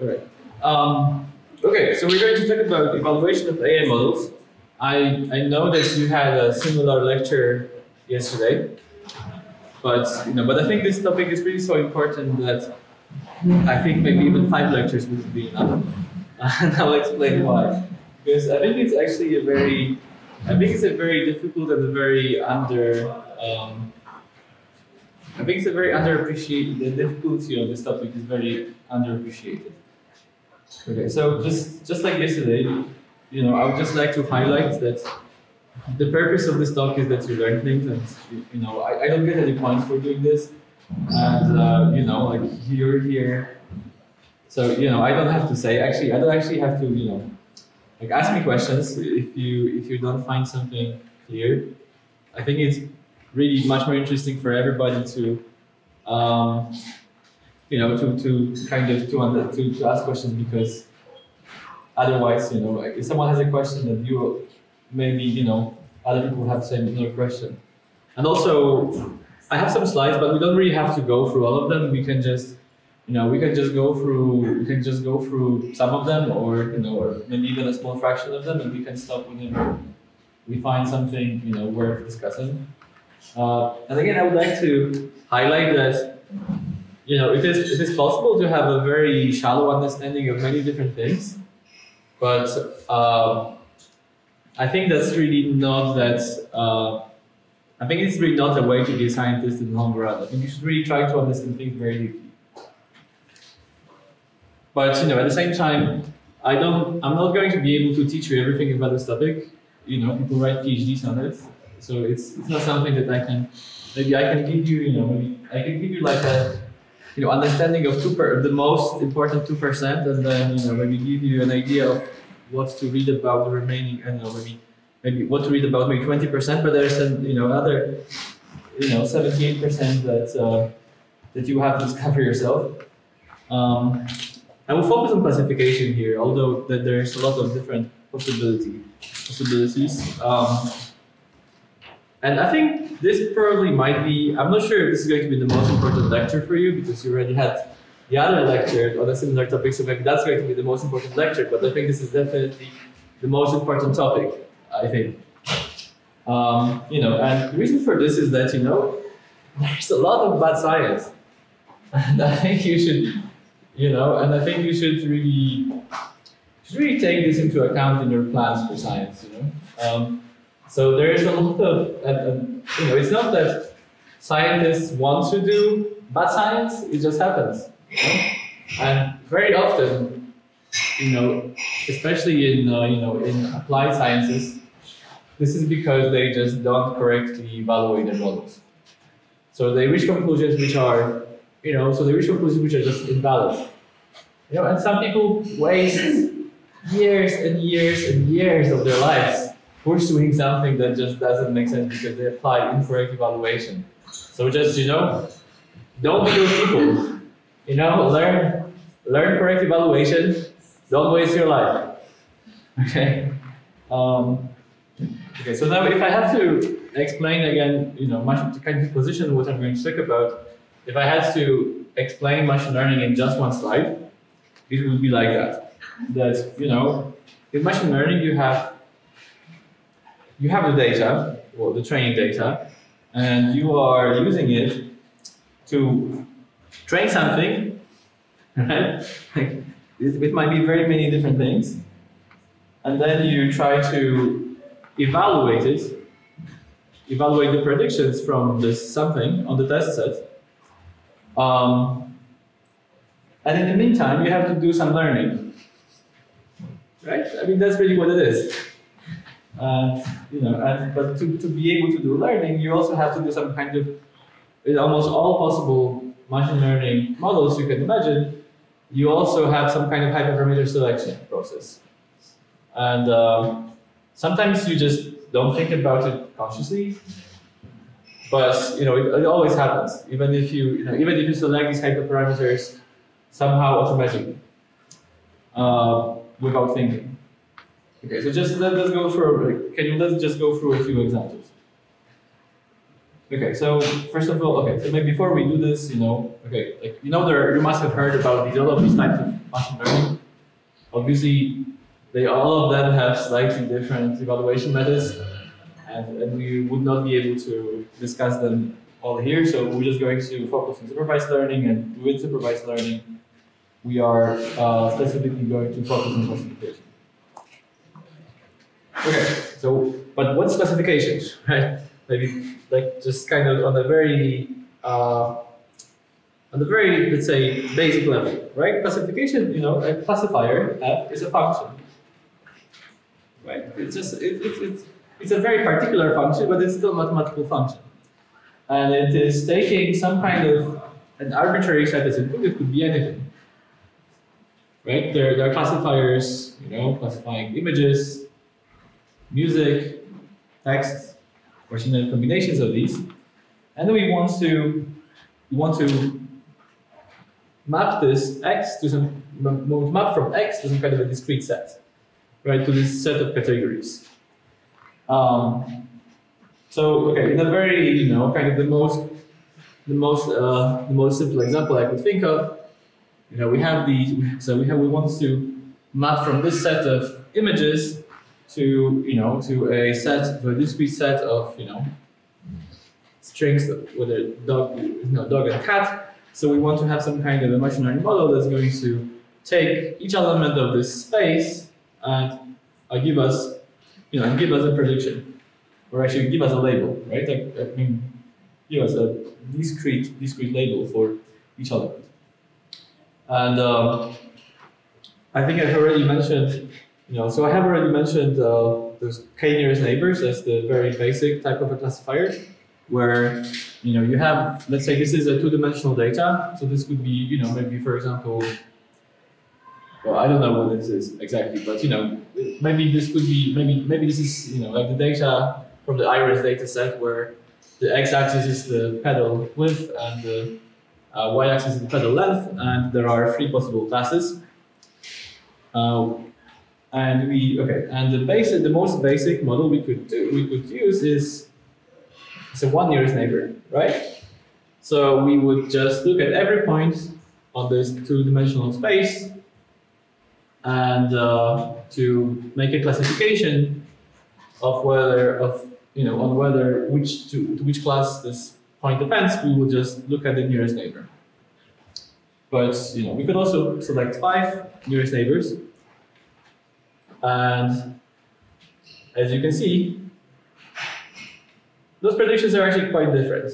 All right. Um, okay, so we're going to talk about evaluation of AI models. I, I know that you had a similar lecture yesterday, but you know, but I think this topic is really so important that I think maybe even five lectures would be enough. And I'll explain why. Because I think it's actually a very, I think it's a very difficult and a very under, um, I think it's a very underappreciated, the difficulty of this topic is very underappreciated. Okay, so just, just like yesterday, you know, I would just like to highlight that the purpose of this talk is that you learn things and, you know, I, I don't get any points for doing this. And, uh, you know, like you're here. So, you know, I don't have to say, actually, I don't actually have to, you know, like ask me questions if you, if you don't find something clear. I think it's really much more interesting for everybody to, um, you know, to, to kind of to, under, to, to ask questions because otherwise, you know, if someone has a question that you maybe, you know, other people have the same question. And also, I have some slides, but we don't really have to go through all of them. We can just, you know, we can just go through, we can just go through some of them, or you know, or maybe even a small fraction of them, and we can stop whenever we find something, you know, worth discussing. Uh, and again, I would like to highlight that, you know, it is it is possible to have a very shallow understanding of many different things, but um, I think that's really not that. Uh, I think it's really not a way to be a scientist in the long run. I think you should really try to understand things very deeply. But you know, at the same time, I don't. I'm not going to be able to teach you everything about this topic. You know, people write PhDs on it, so it's it's not something that I can. Maybe I can give you. You know, maybe I can give you like a you know understanding of two per the most important two percent, and then you know maybe give you an idea of what to read about the remaining. I don't know maybe maybe what to read about maybe 20%, but there's some, you know, other, you know, 78% that, uh, that you have to discover yourself. Um, I will focus on classification here, although that there's a lot of different possibility, possibilities. Um, and I think this probably might be, I'm not sure if this is going to be the most important lecture for you because you already had the other lecture on a similar topic, so maybe that's going to be the most important lecture, but I think this is definitely the most important topic. I think. Um, you know, and the reason for this is that, you know, there's a lot of bad science. And I think you should, you know, and I think you should really, should really take this into account in your plans for science, you know. Um, so there is a lot of, you know, it's not that scientists want to do bad science, it just happens. And very often, you know, especially in, uh, you know, in applied sciences, this is because they just don't correctly evaluate their models. So they reach conclusions which are, you know, so they reach conclusions which are just invalid. You know, and some people waste years and years and years of their lives pursuing something that just doesn't make sense because they apply incorrect evaluation. So just, you know, don't be those people. You know, learn learn correct evaluation. Don't waste your life. Okay. Um, Okay, so now if I have to explain again, you know, machine kind of position what I'm going to talk about, if I had to explain machine learning in just one slide, it would be like that. That, you know, in machine learning you have you have the data, or the training data, and you are using it to train something, right? it, it might be very many different things. And then you try to evaluate it, evaluate the predictions from this something on the test set. Um, and in the meantime, you have to do some learning. Right? I mean, that's really what it is. And, you know, and, but to, to be able to do learning, you also have to do some kind of, in almost all possible machine learning models you can imagine, you also have some kind of hyperparameter selection process. And um, Sometimes you just don't think about it consciously, but you know it, it always happens. Even if you, you know, even if you select these hyperparameters somehow automatically uh, without thinking. Okay, so just let, us go through. Can you let's just go through a few examples. Okay, so first of all, okay, so maybe before we do this, you know, okay, like you know, there you must have heard about these all of these types of machine learning. Obviously, they all of them have slightly different evaluation methods, and, and we would not be able to discuss them all here. So we're just going to focus on supervised learning, and with supervised learning, we are uh, specifically going to focus on classification. Okay, so but what's classification, right? maybe like just kind of on a very uh, on the very let's say basic level, right? Classification, you know, a classifier f is a function, right? It's just it, it, it's it's a very particular function, but it's still a mathematical function, and it is taking some kind of an arbitrary set as input. It could be anything, right? There, there are classifiers, you know, classifying images, music, text, or similar combinations of these. And then we want to we want to map this x to some map from x to some kind of a discrete set, right? To this set of categories. Um, so okay, in a very you know kind of the most the most uh, the most simple example I could think of, you know, we have the so we have we want to map from this set of images to you know to a set to a discrete set of you know strings with a dog you know dog and cat. So we want to have some kind of a machine learning model that's going to take each element of this space and uh, give us you know give us a prediction or actually give us a label, right? Like, I mean, give us a discrete discrete label for each element. And um, I think I've already mentioned you know, so I have already mentioned uh, those k-nearest neighbors as the very basic type of a classifier, where you know you have, let's say this is a two-dimensional data. So this could be, you know, maybe for example, well, I don't know what this is exactly, but you know, maybe this could be, maybe maybe this is, you know, like the data from the iris data set where the x-axis is the petal width and the uh, y-axis is the petal length, and there are three possible classes. Uh, and we okay, and the basic, the most basic model we could do, we could use is it's a one nearest neighbor, right? So we would just look at every point on this two-dimensional space and uh, to make a classification of whether of you know on whether which to, to which class this point depends, we would just look at the nearest neighbor. But you know we could also select five nearest neighbors and as you can see, those predictions are actually quite different.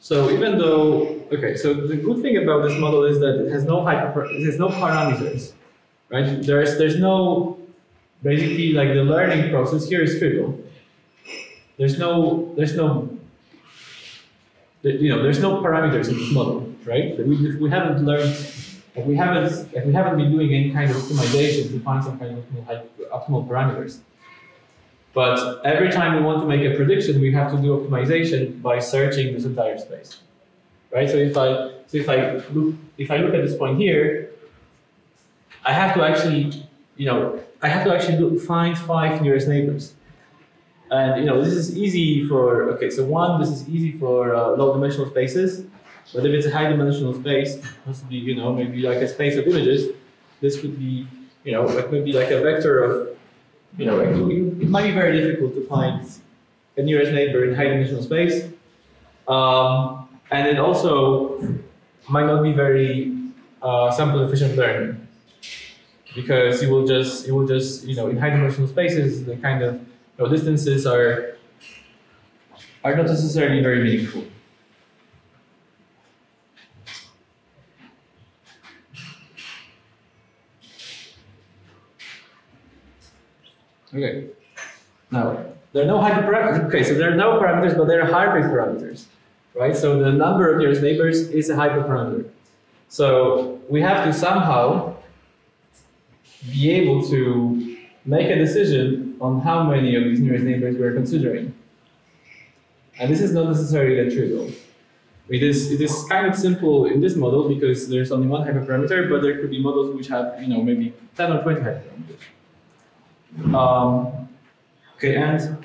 So even though, okay, so the good thing about this model is that it has no hyper, it has no parameters, right? There's there's no basically like the learning process here is trivial. There's no there's no you know there's no parameters in this model, right? We we haven't learned if we haven't, if we haven't been doing any kind of optimization to find some kind of optimal, optimal parameters. But every time we want to make a prediction, we have to do optimization by searching this entire space, right? So if I, so if I look, if I look at this point here, I have to actually, you know, I have to actually look, find five nearest neighbors. And you know, this is easy for, okay, so one, this is easy for uh, low dimensional spaces. But if it's a high dimensional space, possibly, you know, maybe like a space of images, this could be, you know, it could be like a vector of, you know, it might be very difficult to find a nearest neighbor in high dimensional space. Um, and it also might not be very uh, sample efficient learning because you will just, you will just, you know, in high dimensional spaces, the kind of you know, distances are, are not necessarily very meaningful. Okay. Now, there are no hyperparameters. Okay, so there are no parameters, but there are hyperparameters, right? So the number of nearest neighbors is a hyperparameter. So we have to somehow be able to make a decision on how many of these nearest neighbors we're considering. And this is not necessarily trivial. It is, it is kind of simple in this model because there's only one hyperparameter, but there could be models which have, you know, maybe 10 or 20 hyperparameters. Um, okay, and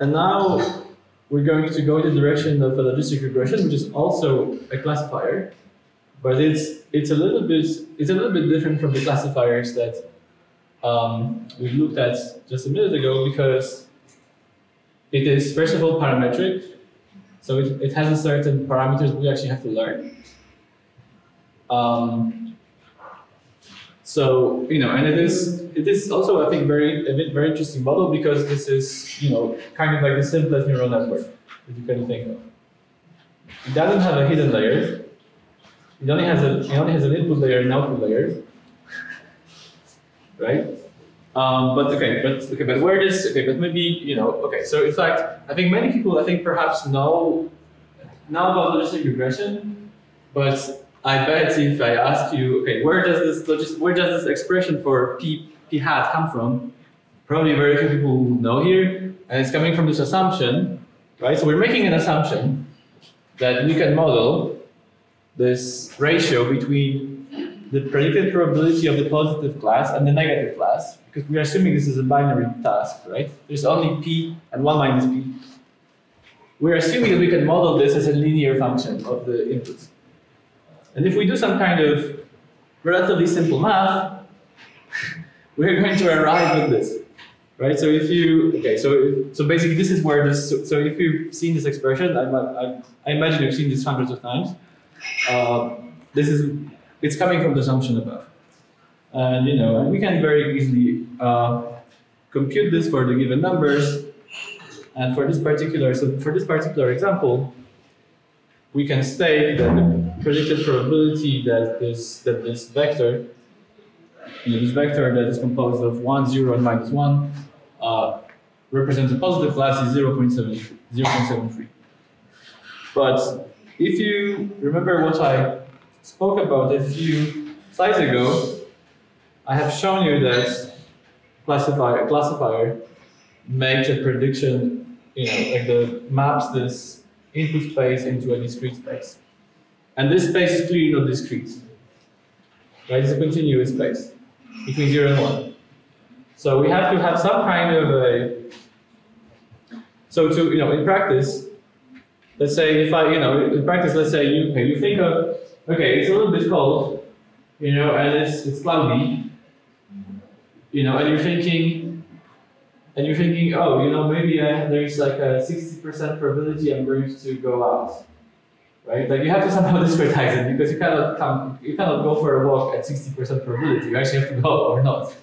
and now we're going to go in the direction of a logistic regression, which is also a classifier, but it's it's a little bit it's a little bit different from the classifiers that um, we looked at just a minute ago because it is first of all parametric, so it, it has a certain parameters we actually have to learn. Um, so you know, and it is it is also I think very a very interesting model because this is you know kind of like the simplest neural network that you can think of. It doesn't have a hidden layer. It only has a it only has an input layer and output layer, right? Um, but okay, but okay, but where does okay, but maybe you know okay. So in fact, I think many people I think perhaps know know about logistic regression, but I bet if I ask you, okay, where does this where does this expression for p p hat come from? Probably very few people know here, and it's coming from this assumption, right? So we're making an assumption that we can model this ratio between the predicted probability of the positive class and the negative class, because we're assuming this is a binary task, right? There's only p and 1 minus p. We're assuming that we can model this as a linear function of the inputs. And if we do some kind of relatively simple math, we're going to arrive at this, right? So if you, okay, so so basically this is where this, so, so if you've seen this expression, I, I, I, imagine you've seen this hundreds of times. Uh, this is, it's coming from the assumption above. And you know, and we can very easily uh, compute this for the given numbers. And for this particular, so for this particular example, we can state that the predicted probability that this that this vector, you know, this vector that is composed of 1, 0, and minus 1, uh, represents a positive class is 0 0.73. But if you remember what I spoke about a few slides ago, I have shown you that classifier classifier makes a prediction, you know, like the maps this input space into a discrete space. And this space is clearly not discrete. Right? It's a continuous space between 0 and 1. So we have to have some kind of a so to you know in practice, let's say if I you know in practice let's say you okay, you think of okay it's a little bit cold, you know, and it's it's cloudy, you know, and you're thinking and you're thinking, oh, you know, maybe uh, there's like a 60% probability I'm going to go out, right? Like you have to somehow discretize it because you cannot come, you cannot go for a walk at 60% probability. You actually have to go or not,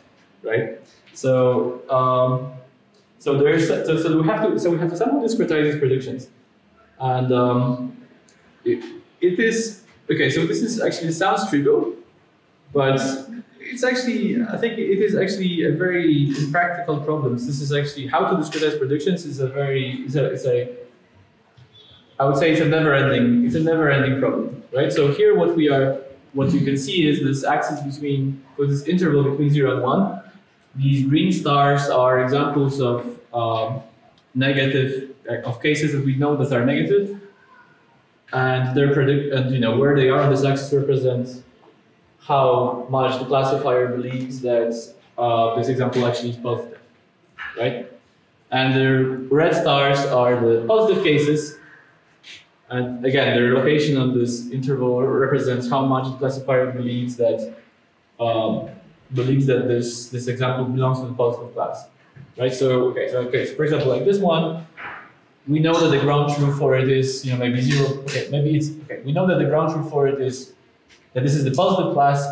right? So, um, so there's, so, so we have to, so we have to somehow discretize these predictions, and um, it, it is okay. So this is actually sounds trivial, but it's actually, I think it is actually a very practical problem. This is actually how to discretize predictions is a very, is a, it's a, I would say it's a never-ending, it's a never-ending problem, right? So here, what we are, what you can see is this axis between, with this interval between zero and one. These green stars are examples of um, negative, of cases that we know that are negative, and they're predict, and you know where they are on this axis represents how much the classifier believes that uh, this example actually is positive, right? And the red stars are the positive cases. And again, the location on this interval represents how much the classifier believes that um, believes that this this example belongs to the positive class, right? So okay, so okay, so for example, like this one, we know that the ground truth for it is you know maybe zero. Okay, maybe it's okay. We know that the ground truth for it is that this is the positive class,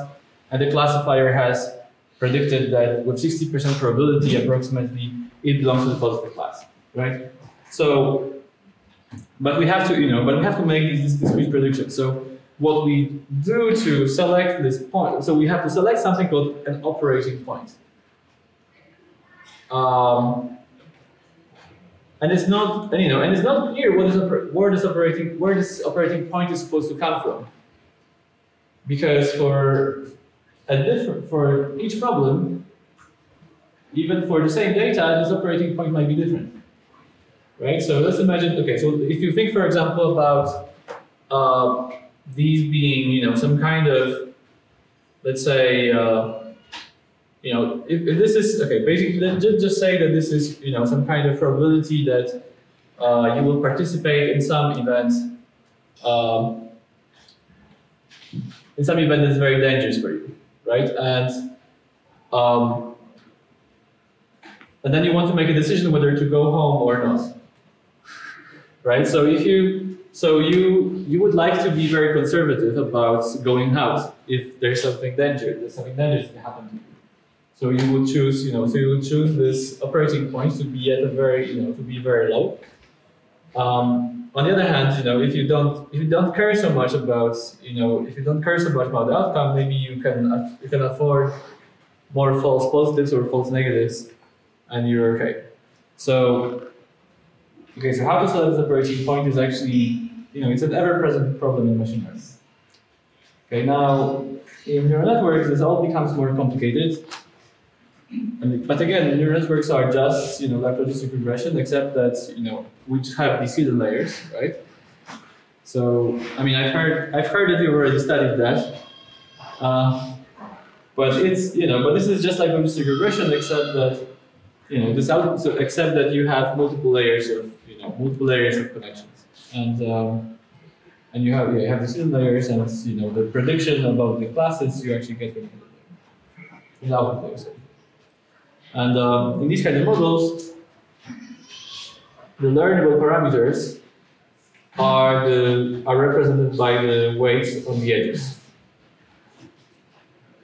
and the classifier has predicted that with 60% probability approximately, it belongs to the positive class, right? So, but we have to, you know, but we have to make these discrete predictions. So what we do to select this point, so we have to select something called an operating point. Um, and it's not, you know, and it's not clear what is where this operating where this operating point is supposed to come from because for a different for each problem, even for the same data, this operating point might be different. Right? So let's imagine, okay, so if you think, for example, about uh, these being, you know, some kind of, let's say, uh, you know, if, if, this is, okay, basically, just, just say that this is, you know, some kind of probability that uh, you will participate in some event, um, in some event that's very dangerous for you, right? And um, and then you want to make a decision whether to go home or not, right? So if you so you you would like to be very conservative about going out if there's something dangerous, there's something dangerous to happen to you. So you would choose, you know, so you would choose this operating point to be at a very, you know, to be very low. Um, on the other hand, you know, if you don't if you don't care so much about, you know, if you don't care so much about the outcome, maybe you can you can afford more false positives or false negatives, and you're okay. So, okay, so how to select this operating point is actually, you know, it's an ever-present problem in machine learning. Okay, now in neural networks, this all becomes more complicated. And, but again, neural networks are just you know like logistic regression, except that you know we have these hidden layers, right? So I mean, I've heard I've heard that you already studied that, uh, but it's you know, but this is just like logistic regression, except that you know this out, so except that you have multiple layers of know multiple layers of connections, and um, and you have you have hidden layers, and you know the prediction about the classes you actually get from the output layers. And um, in these kind of models, the learnable parameters are the are represented by the weights on the edges.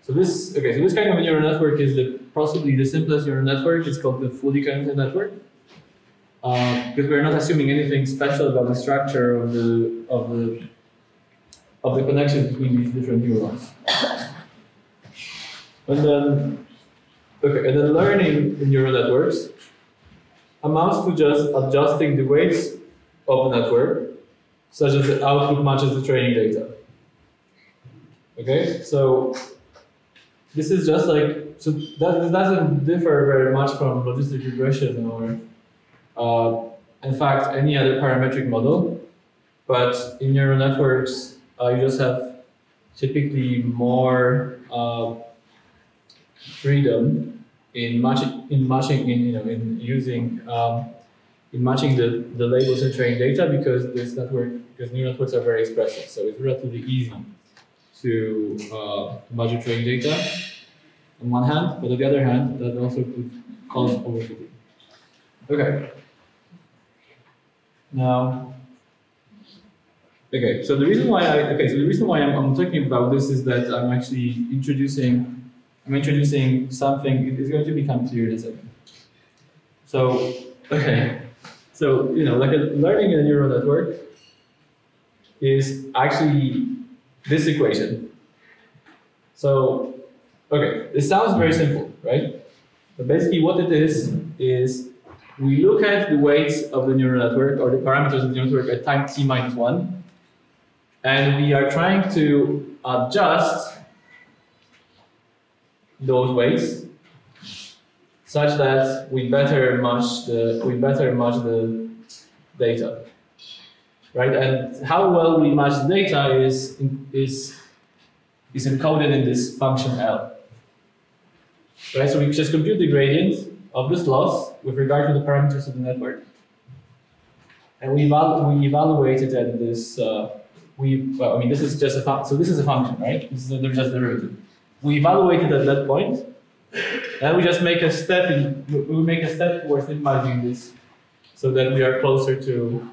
So this okay, so this kind of neural network is the possibly the simplest neural network. It's called the fully connected network. Uh, because we're not assuming anything special about the structure of the of the of the connection between these different neurons. And then Okay, and then learning in neural networks amounts to just adjusting the weights of the network such that the output matches the training data. Okay, so this is just like, so that this doesn't differ very much from logistic regression or, uh, in fact, any other parametric model. But in neural networks, uh, you just have typically more uh, freedom in matching in matching in you know in using um, in matching the, the labels and training data because this network because neural networks are very expressive. So it's relatively easy to uh, match your training data on one hand but on the other hand that also could cause overfitting. Okay now okay so the reason why I okay so the reason why I'm, I'm talking about this is that I'm actually introducing I'm introducing something, it's going to become clear in a second. So, okay, so, you know, like a, learning in a neural network is actually this equation. So, okay, this sounds very simple, right? But basically what it is, is we look at the weights of the neural network or the parameters of the neural network at time t minus one, and we are trying to adjust those weights such that we better match the we better match the data right? And how well we match the data is is is encoded in this function L right? So we just compute the gradient of this loss with regard to the parameters of the network. And we, we evaluate it at this uh, we well I mean this is just a so this is a function right? This is a, just derivative. We evaluated at that point, and we just make a step in, we make a step towards minimizing this, so that we are closer to,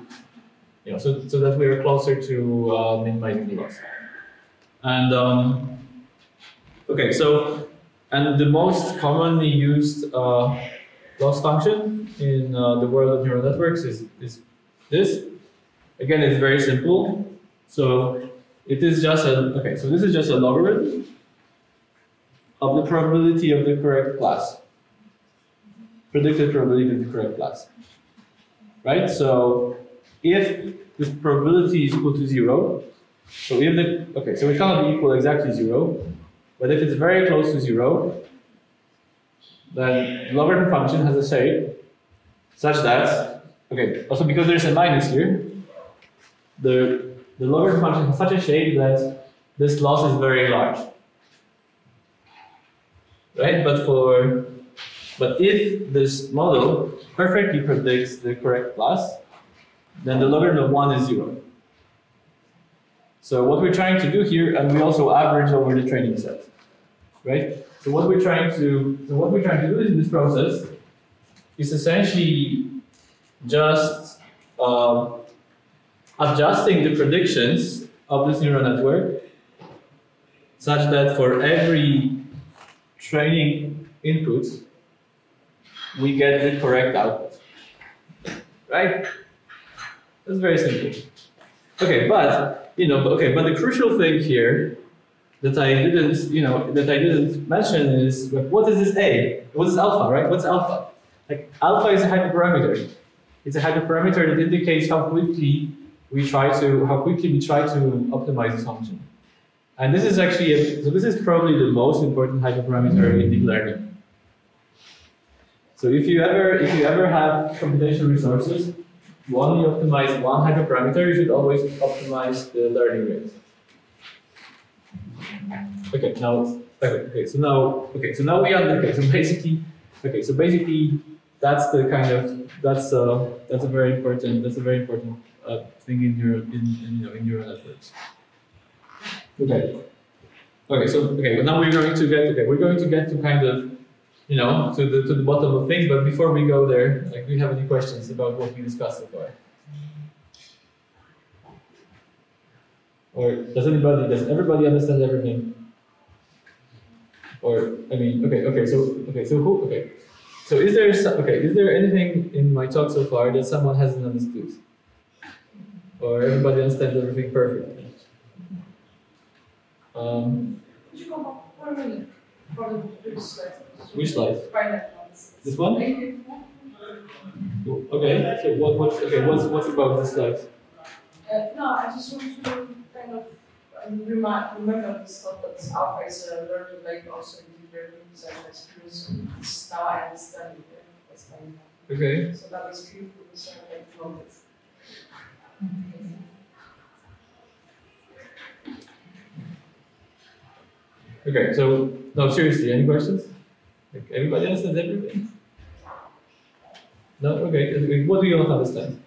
you know, so, so that we are closer to uh, minimizing the loss. And um, okay, so and the most commonly used uh, loss function in uh, the world of neural networks is, is this. Again, it's very simple. So it is just a okay. So this is just a logarithm of the probability of the correct class. Predicted probability of the correct class. Right? So if this probability is equal to zero, so if the okay, so it cannot be equal exactly zero, but if it's very close to zero, then the logarithm function has a shape such that okay, also because there's a minus here, the the logarithm function has such a shape that this loss is very large right? But for but if this model perfectly predicts the correct class, then the logarithm of 1 is 0. So what we're trying to do here, and we also average over the training set, right? So what we're trying to, so what we're trying to do in this process is essentially just uh, adjusting the predictions of this neural network such that for every training input, we get the correct output. Right? That's very simple. Okay, but you know, okay, but the crucial thing here that I didn't, you know, that I didn't mention is what is this A? What is alpha, right? What's alpha? Like alpha is a hyperparameter. It's a hyperparameter that indicates how quickly we try to how quickly we try to optimize this function. And this is actually a, so this is probably the most important hyperparameter in deep learning. So if you ever if you ever have computational resources, you only optimize one hyperparameter, you should always optimize the learning rate. Okay, now okay, so now okay, so now we are okay, so basically okay, so basically that's the kind of that's uh that's a very important that's a very important uh, thing in your in, in you know in neural networks. Okay. Okay, so okay, well now we're going to get okay, we're going to get to kind of you know to the to the bottom of things, but before we go there, like do you have any questions about what we discussed so far? Or does anybody does everybody understand everything? Or I mean, okay, okay, so okay, so who okay. So is there so- okay, is there anything in my talk so far that someone hasn't understood? Or everybody understands everything perfectly? Um, Could you go back one minute for the previous slide? Which slide? This one? Okay, so what what's okay, what's what's about this slide? Uh, no, I just want to kind of um, remind, remember this thought that alpha is a learning like also in deep learning design experience. It's now I understand it. yeah, That's fine. Okay. So that is true for this uh, like moment. Okay, so no seriously, any questions? Like, everybody understands everything? No? Okay, okay, what do you not understand?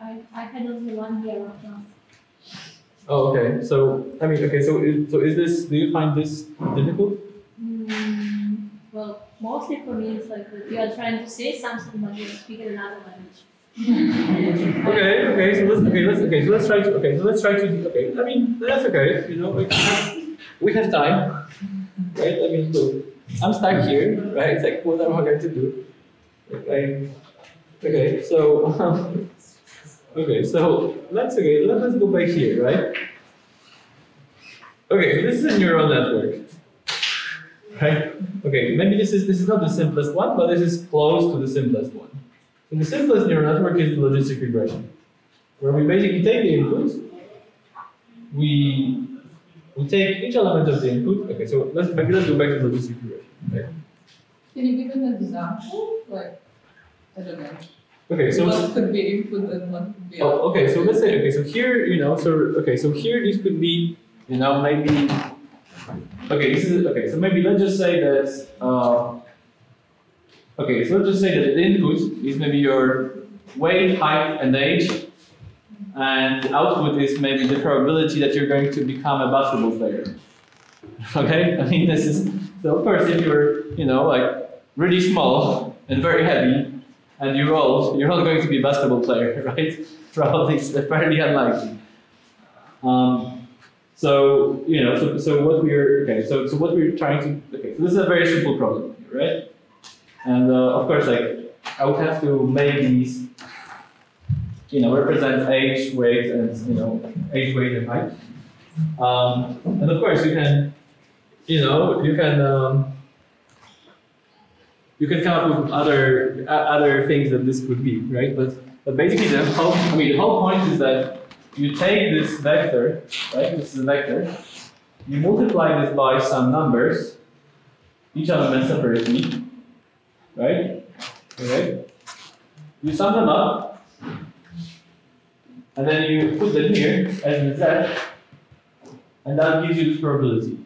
I, I had only one year of. Oh, okay. So I mean, okay. So is, so is this? Do you find this difficult? Mm, well, mostly for me, it's like that you are trying to say something, but you're speaking another language. Okay, okay. So let's okay. Let's okay. So let's try to okay. So let's try to okay. I mean, that's okay. You know, like, we have time, right? I mean, look, I'm stuck here, right? It's like what am I going to do? Okay. Okay. So um, okay. So let's okay. Let us go back here, right? Okay. This is a neural network, right? Okay. Maybe this is this is not the simplest one, but this is close to the simplest one. So the simplest neural network is the logistic regression, where we basically take the input, we we take each element of the input. Okay, so let's maybe let's go back to logistic regression. Okay, Can you give an example? Like, I don't know. Okay so what could be input and one could be output? oh, okay, so let's say okay, so here you know, so okay, so here this could be you know maybe okay, this is okay, so maybe let's just say that. Uh, Okay, so let's just say that the input is maybe your weight, height, and age, and the output is maybe the probability that you're going to become a basketball player. Okay, I mean this is so of course if you're you know like really small and very heavy and you're old, you're not going to be a basketball player, right? Probably fairly unlikely. Um, so you know, so, so what we're okay, so so what we're trying to okay, so this is a very simple problem, right? And uh, of course, like I would have to make these, you know, represent age, weight, and you know, age, weight, and height. Um, and of course, you can, you know, you can um, you can come up with other uh, other things that this could be, right? But but basically, the whole I mean, the whole point is that you take this vector, right? This is a vector. You multiply this by some numbers, each element separately right? Okay. You sum them up, and then you put them here as a set, and that gives you the probability.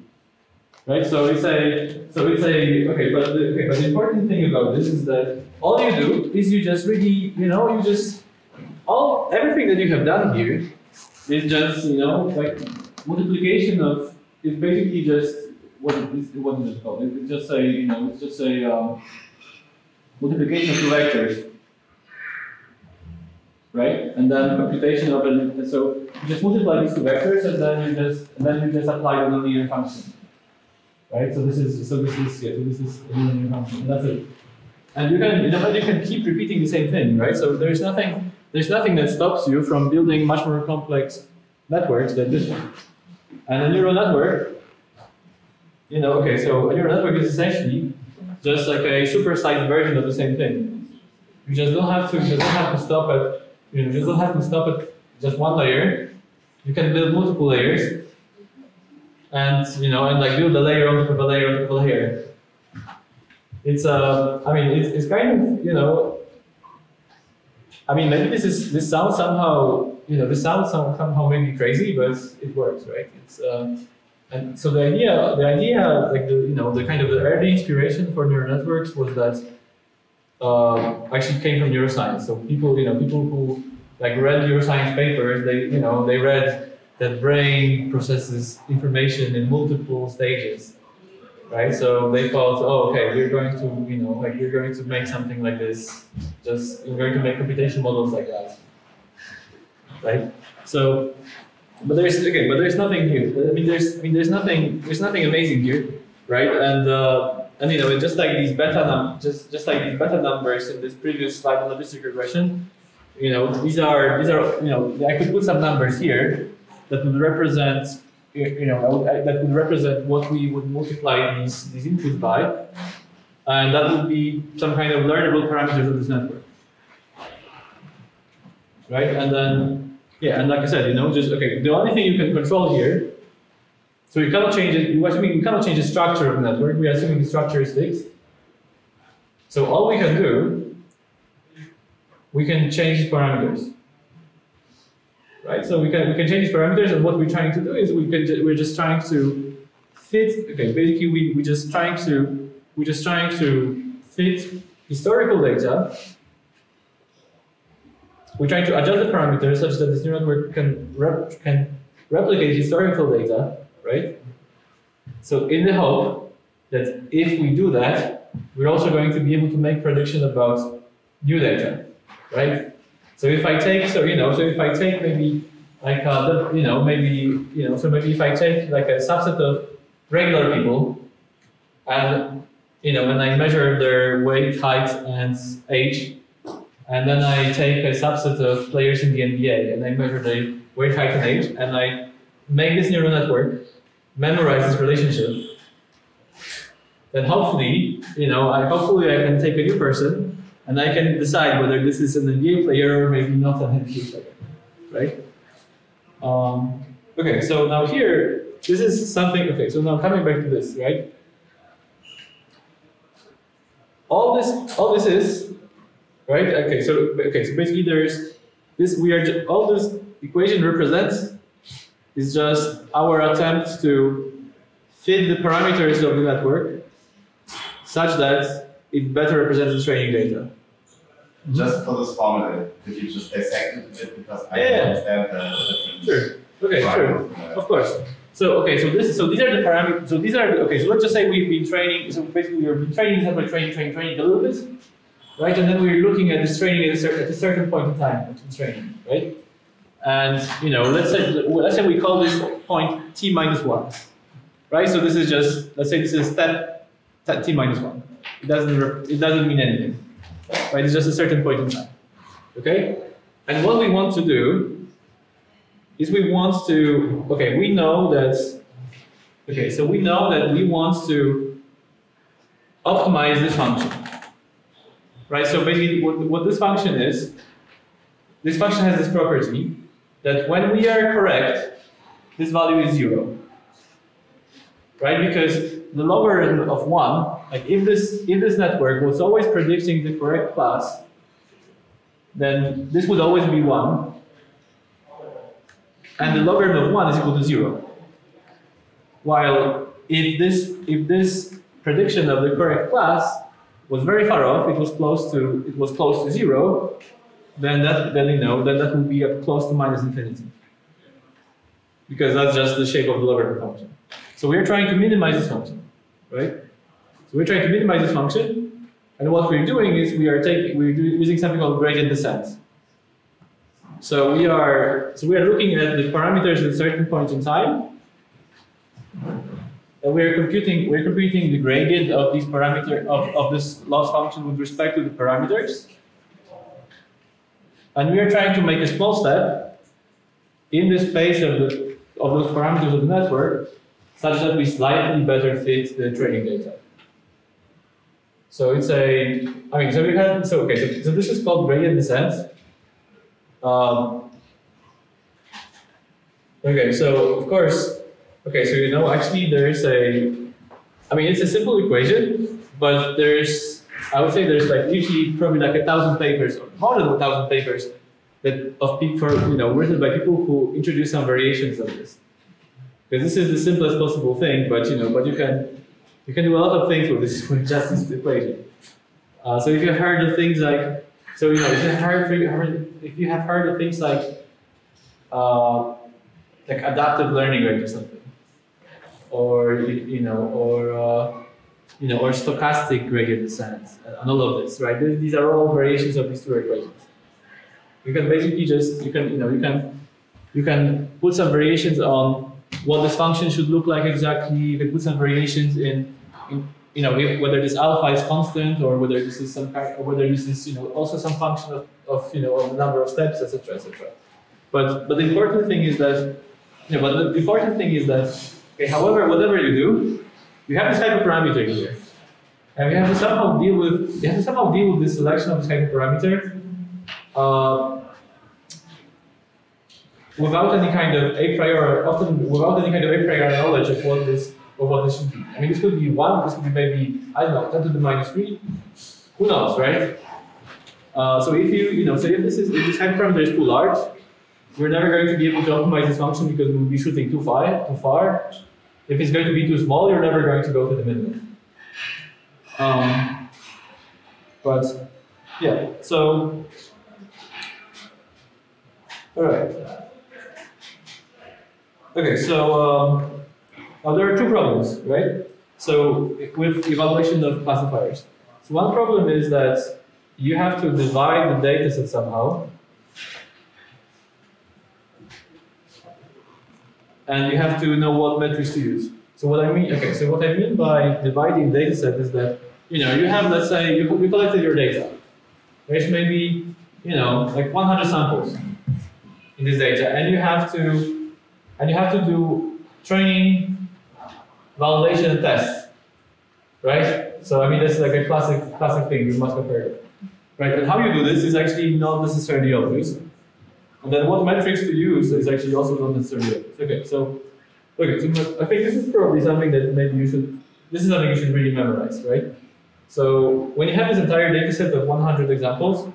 Right? So we say, so it's a, okay, but the, okay, but the important thing about this is that all you do is you just really, you know, you just, all, everything that you have done here is just, you know, like multiplication of, is basically just, what is, what is it called? It- It's just a, you know, it's just a, um, multiplication of two vectors. Right? And then computation of an, so you just multiply these two vectors and then you just, and then you just apply the linear function. Right? So this is, so this is, yeah, so this is and that's it. And you can, you can keep repeating the same thing, right? So there's nothing, there's nothing that stops you from building much more complex networks than this one. And a neural network, you know, okay, so a neural network is essentially just like a supersized version of the same thing. You just don't have to, you just don't have to stop at, you know, you just don't have to stop at just one layer. You can build multiple layers, and you know, and like build a layer on top of a layer on top of a layer. It's uh, I mean, it's, it's kind of, you know, I mean, maybe this is this sounds somehow, you know, this sounds some- somehow maybe crazy, but it works, right? It's uh, and so the idea, the idea, like the you know, the kind of the early inspiration for neural networks was that uh, actually came from neuroscience. So people, you know, people who like read neuroscience papers, they you know, they read that brain processes information in multiple stages, right? So they thought, oh, okay, we're going to, you know, like we're going to make something like this. Just we're going to make computation models like that, right? So, but there's okay, but there's nothing new. I mean, there's I mean, there's nothing there's nothing amazing here, right? And uh, and you know, just like these beta num just just like these beta numbers in this previous slide on logistic regression, you know, these are these are you know, I could put some numbers here that would represent you know that would represent what we would multiply these these inputs by, and that would be some kind of learnable parameters of this network, right? And then yeah, and like I said, you know, just okay. The only thing you can control here, so you cannot change it. You cannot change the structure of the network. We are assuming the structure is fixed. So all we can do, we can change its parameters, right? So we can we can change these parameters, and what we're trying to do is we can, we're just trying to fit. Okay, basically we we just trying to we're just trying to fit historical data we're trying to adjust the parameters such that this neural network can rep- can replicate historical data, right? So in the hope that if we do that, we're also going to be able to make prediction about new data, right? So if I take, so you know, so if I take maybe like uh, you know, maybe you know, so maybe if I take like a subset of regular people, and you know, when I measure their weight, height, and age, and then I take a subset of players in the NBA and I measure their weight, height, and age, and I make this neural network memorize this relationship. Then hopefully, you know, I hopefully I can take a new person and I can decide whether this is an NBA player or maybe not an NBA player, right? Um, okay, so now here, this is something. Okay, so now coming back to this, right? All this, all this is right? Okay, so okay, so basically there's this we are all this equation represents is just our attempt to fit the parameters of the network such that it better represents the training data. Just for this formula, could you just dissect it a bit because I Yeah. don't understand the difference. Sure. Okay, sure. in. Of course. So okay, so this so these are the parameters. So these are the, okay. So let's just say we've been training. So basically, we've been training this network, training, training, training a little bit, right? And then we're looking at this training at a, cer- at a certain point in time the training, right? And you know, let's say let's say we call this point t minus one, right? So this is just let's say this is step t- t minus one. It doesn't it doesn't mean anything, right? It's just a certain point in time, okay? And what we want to do is we want to, okay, we know that, okay, so we know that we want to optimize this function. Right, so basically what, what this function is, this function has this property that when we are correct, this value is zero. Right, because the logarithm of one, like if this if this network was always predicting the correct class, then this would always be one, and the logarithm of 1 is equal to 0. While if this if this prediction of the correct class was very far off, it was close to it was close to zero, then that then you know then that would be up close to minus infinity. Because that's just the shape of the logarithm function. So we're trying to minimize this function, right? So we're trying to minimize this function, and what we're doing is we are taking we're using something called gradient descent. So we are so we are looking at the parameters at a certain point in time, and we are computing we're computing the gradient of these parameter of, of this loss function with respect to the parameters. And we are trying to make a small step in the space of the of those parameters of the network such that we slightly better fit the training data. So it's a I mean so we had so okay so, so this is called gradient descent. Um, okay, so of course, okay, so you know, actually there is a, I mean, it's a simple equation, but there's, I would say there's like usually probably like a thousand papers or more than a thousand papers that of people, you know, written by people who introduce some variations of this. Because this is the simplest possible thing, but you know, but you can, you can do a lot of things with this with just this equation. Uh, so if you've heard of things like so you know, if you heard, if you have heard of things like uh, like adaptive learning rate or something, or you, you know, or uh, you know, or stochastic gradient descent, and all of this, right? These, these are all variations of these two equations. You can basically just you can you know you can you can put some variations on what this function should look like exactly. You can put some variations in, in you know, whether this alpha is constant or whether this is some kind, or whether this is, you know, also some function of, of you know, of the number of steps, etc., etc. But but the important thing is that, you know, but the important thing is that, okay, however, whatever you do, you have this hyperparameter here, and we have to somehow deal with, you have to somehow deal with this selection of this hyperparameter. Uh, without any kind of a priori, often without any kind of a priori knowledge of what this of what this should be. I mean, this could be one, this could be maybe I don't know, ten to the minus three. Who knows, right? Uh, so if you you know, so if this is if this hyperparameter is too large, we're never going to be able to optimize this function because we'll be shooting too far. Too far. If it's going to be too small, you're never going to go to the minimum. Um, but yeah, so all right. Okay, so um, there are two problems, right? So with evaluation of classifiers. So one problem is that you have to divide the data set somehow. And you have to know what metrics to use. So what I mean, okay, so what I mean by dividing data set is that, you know, you have, let's say, you, you collected your data. There's maybe, you know, like 100 samples in this data, and you have to, and you have to do training, validation, and test, right? So I mean this is like a classic classic thing you must heard, of. right? And how you do this is actually not necessarily obvious, and then what metrics to use is actually also not necessarily obvious. Okay, so okay, so I think this is probably something that maybe you should. This is something you should really memorize, right? So when you have this entire data set of 100 examples,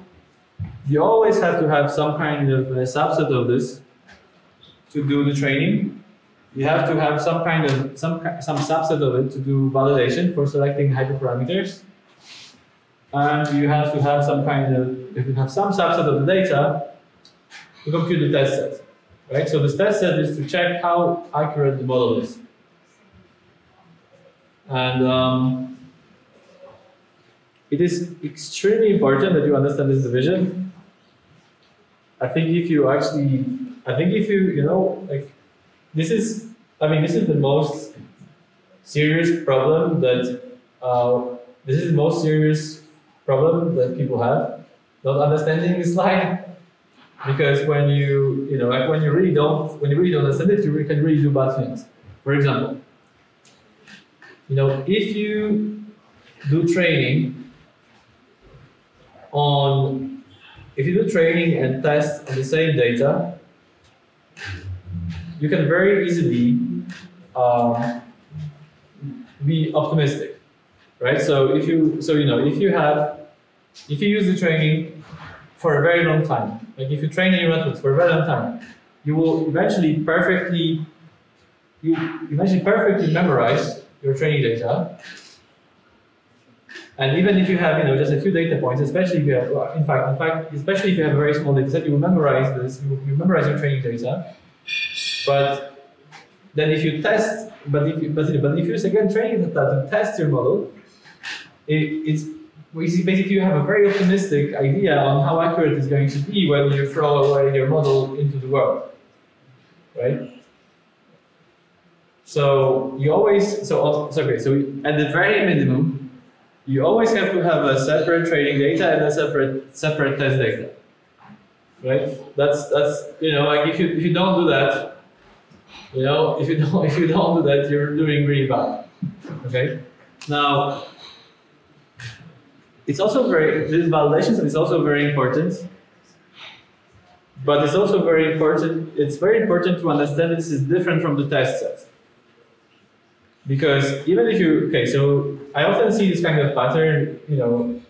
you always have to have some kind of a subset of this to do the training. You have to have some kind of some some subset of it to do validation for selecting hyperparameters. And you have to have some kind of if you have some subset of the data to compute the test set. Right? So this test set is to check how accurate the model is. And um, it is extremely important that you understand this division. I think if you actually, I think if you, you know, like, this is, I mean, this is the most serious problem that, uh, this is the most serious problem that people have, not understanding this slide. Because when you, you know, like when you really don't, when you really don't understand it, you can really do bad things. For example, you know, if you do training on if you do training and test on the same data, you can very easily um, be optimistic, right? So if you so you know if you have if you use the training for a very long time, like if you train in your networks for a very long time, you will eventually perfectly you eventually perfectly memorize your training data. And even if you have, you know, just a few data points, especially if you have, in fact, in fact, especially if you have a very small data set, you will memorize this, you will you memorize your training data. But then if you test, but if you, but, but if you use again training data to test your model, it, it's basically you have a very optimistic idea on how accurate it's going to be when you throw away your model into the world, right? So you always, so, so okay, so at the very minimum, you always have to have a separate training data and a separate separate test data. Right? That's that's you know like if you if you don't do that, you know if you don't if you don't do that you're doing really bad. Okay? Now it's also very this validation is also very important. But it's also very important, it's very important to understand this is different from the test set. Because even if you, okay, so I often see this kind of pattern, you know,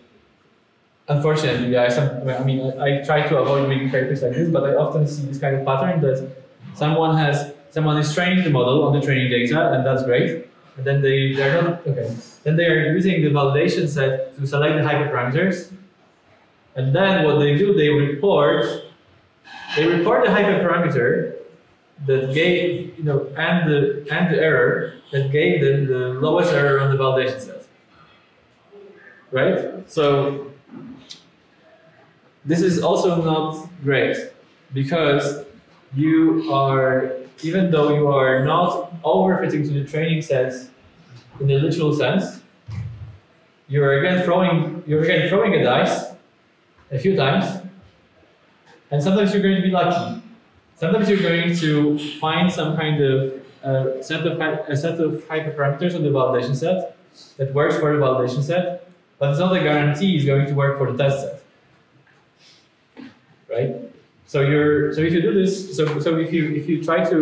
unfortunately, I, some, I mean, I, I try to avoid reading papers like this, but I often see this kind of pattern that someone has, someone is training the model on the training data, and that's great. And then they, they're not, okay, then they are using the validation set to select the hyperparameters. And then what they do, they report, they report the hyperparameter that gave, you know, and the, and the error that gave them the lowest error on the validation set. Right? So this is also not great because you are, even though you are not overfitting to the training set in the literal sense, you're again throwing you're again throwing a dice a few times, and sometimes you're going to be lucky. Sometimes you're going to find some kind of a set of a set of hyperparameters on the validation set that works for the validation set, but it's not a guarantee it's going to work for the test set. Right? So you're so if you do this, so so if you if you try to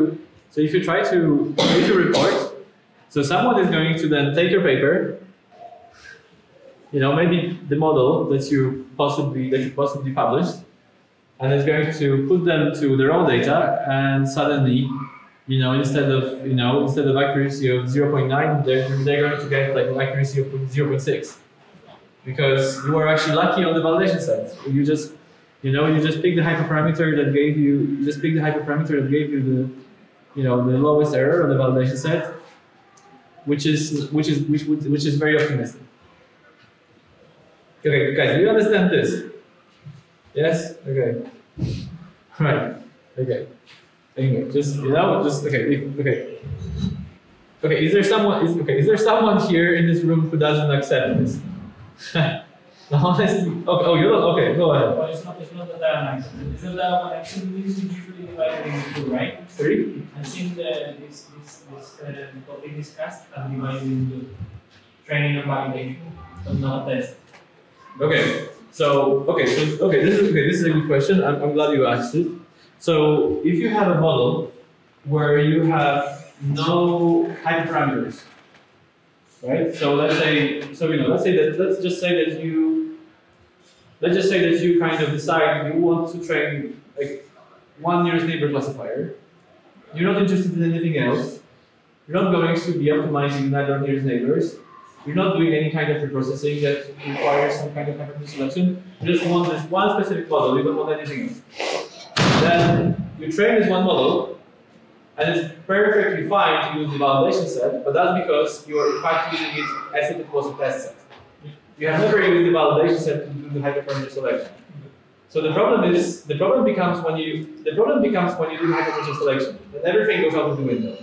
so if you try to make a report, so someone is going to then take your paper, you know, maybe the model that you possibly that you possibly published, and is going to put them to the own data, and suddenly you know, instead of, you know, instead of accuracy of 0.9, they're, they're going to get like accuracy of 0.6. Because you are actually lucky on the validation set. You just, you know, you just pick the hyperparameter that gave you, you just pick the hyperparameter that gave you the, you know, the lowest error on the validation set, which is, which is, which, which is very optimistic. Okay, guys, do you understand this? Yes? Okay. Right. Okay. Anyway, just you know, just okay, okay. Okay, is there someone is okay, is there someone here in this room who doesn't accept this? Honestly, okay, oh, you don't, okay, go ahead. Well, it's not, it's not don't accept it. It's that I actually is usually divided into two, right? Three? And since the, this, this, this uh, topic discussed, I'm divided into training and validation, but not test. Okay, so okay, so okay, this is okay, this is a good question. I'm, I'm glad you asked it. So if you have a model where you have no hyperparameters, right? So let's say, so you know, let's say that, let's just say that you, let's just say that you kind of decide you want to train like one nearest neighbor classifier. You're not interested in anything else. You're not going to be optimizing neither nearest neighbors. You're not doing any kind of preprocessing that requires some kind of hyperparameter selection. You just want this one specific model. You don't want anything else then you train this one model, and it's perfectly fine to use the validation set, but that's because you are in fact using it as if it was a test set. You have never used the validation set to do the hyperparameter selection. So the problem is, the problem becomes when you, the problem becomes when you do hyperparameter selection, everything goes out of the window.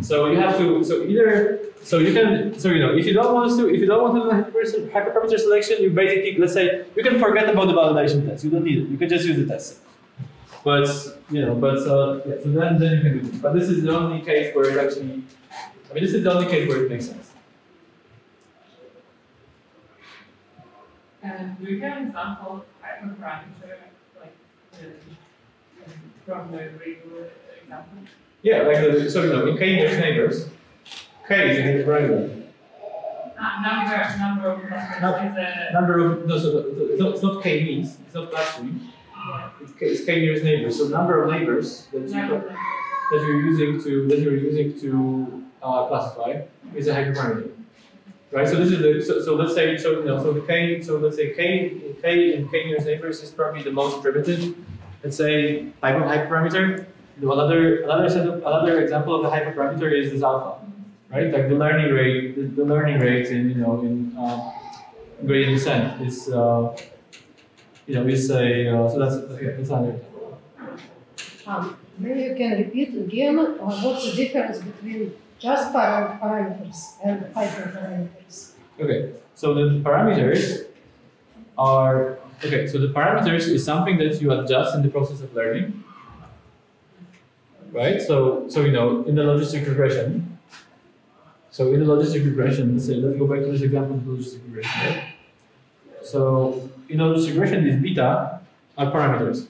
So you have to, so either, so you can, so you know, if you don't want to, if you don't want to do hyperparameter selection, you basically, let's say, you can forget about the validation test. You don't need it. You can just use the test. Set. But you know, but uh, yeah, so then then you can do this. But this is the only case where it actually, I mean, this is the only case where it makes sense. And do you have an example of hyperparameter, like uh, from the regular example? Yeah, like the, so you know, in K nearest neighbors. K is a hyperparameter. Uh, number, number of customers is a, Number of no, so it's not, it's not K means, it's not clustering. It's K, it's K nearest neighbors. So number of neighbors that you, that you're using to that you're using to uh, classify is a hyperparameter, right? So this is the so, so let's say so you know so the k so let's say k k in k nearest neighbors is probably the most primitive, let's say type of hyperparameter. Another another set of another example of a hyperparameter is this alpha, right? Like the learning rate the, the learning rate in you know in uh, gradient descent is uh, you know is a uh, so that's okay, that's another. Um, maybe you can repeat again uh, what's the difference between just param- parameters and hyperparameters. Okay, so the parameters are okay. So the parameters is something that you adjust in the process of learning, right? So so you know in the logistic regression. So in the logistic regression, let's say let's go back to this example of logistic regression. Right? So in logistic regression, these beta are parameters,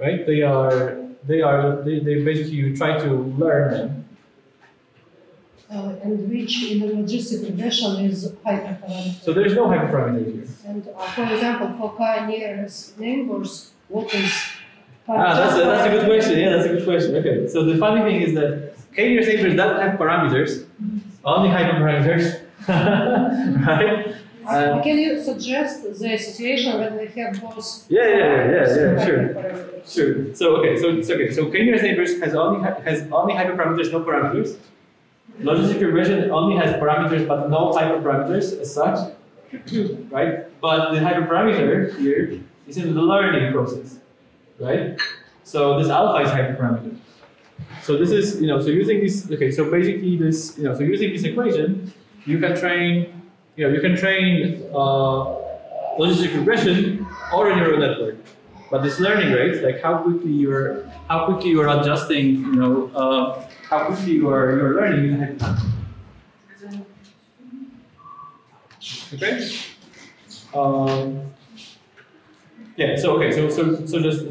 right? They are they are they, they basically you try to learn them Uh, and which in the logistic regression is hyperparameter. So there's no hyperparameter here. And uh, for example, for k nearest neighbors, what is Ah, that's a, that's a good question. Yeah, that's a good question. Okay, so the funny thing is that k-nearest neighbors doesn't have parameters, only hyperparameters, right? Uh, can you suggest the situation when they have both? Yeah, yeah, yeah, yeah, yeah, sure. Sure. So okay, so it's okay. So k-nearest neighbors has only has only hyperparameters, no parameters. Logistic regression only has parameters but no hyperparameters as such, right? But the hyperparameter here is in the learning process, right? So this alpha is hyperparameter. So this is, you know, so using this, okay, so basically this, you know, so using this equation, you can train, you know, you can train uh, logistic regression or a neural network. But this learning rate, like how quickly you're, how quickly you're adjusting, you know, uh, how quickly you are you're learning a hyperparameter. Okay. Um, yeah. So okay. So so so just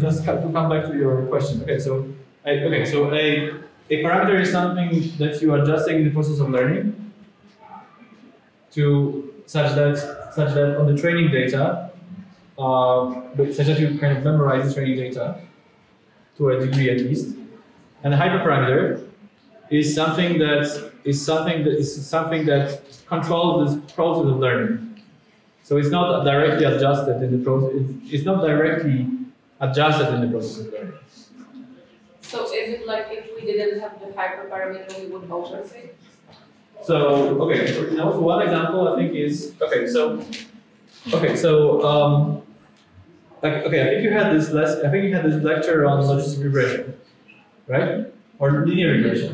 just to come back to your question. Okay. So I, okay. So a a parameter is something that you are adjusting in the process of learning to such that such that on the training data, uh, such that you kind of memorize the training data to a degree at least. And a hyperparameter is something that is something that is something that controls this process of learning. So it's not directly adjusted in the process. It's not directly adjusted in the process of learning. So is it like if we didn't have the hyperparameter, we would overfit? So okay, now for one example I think is okay. So okay, so um, like, okay, I think you had this less. I think you had this lecture on logistic regression, right? Or linear regression,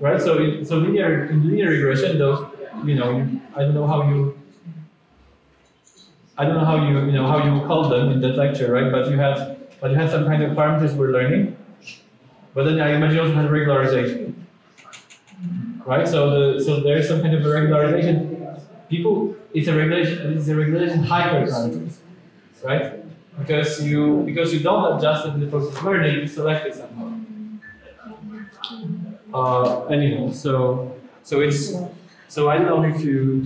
right? So so linear in linear regression, those you know, I don't know how you. I don't know how you you know how you call them in that lecture, right? But you had but you had some kind of parameters we're learning, but then I imagine you also had regularization right? So the so there's some kind of a regularization. People, it's a regulation. It's a regulation hyperparameters, right? Because you because you don't adjust it in the process of learning, you select it somehow. Uh, anyhow, so so it's so I don't know if you.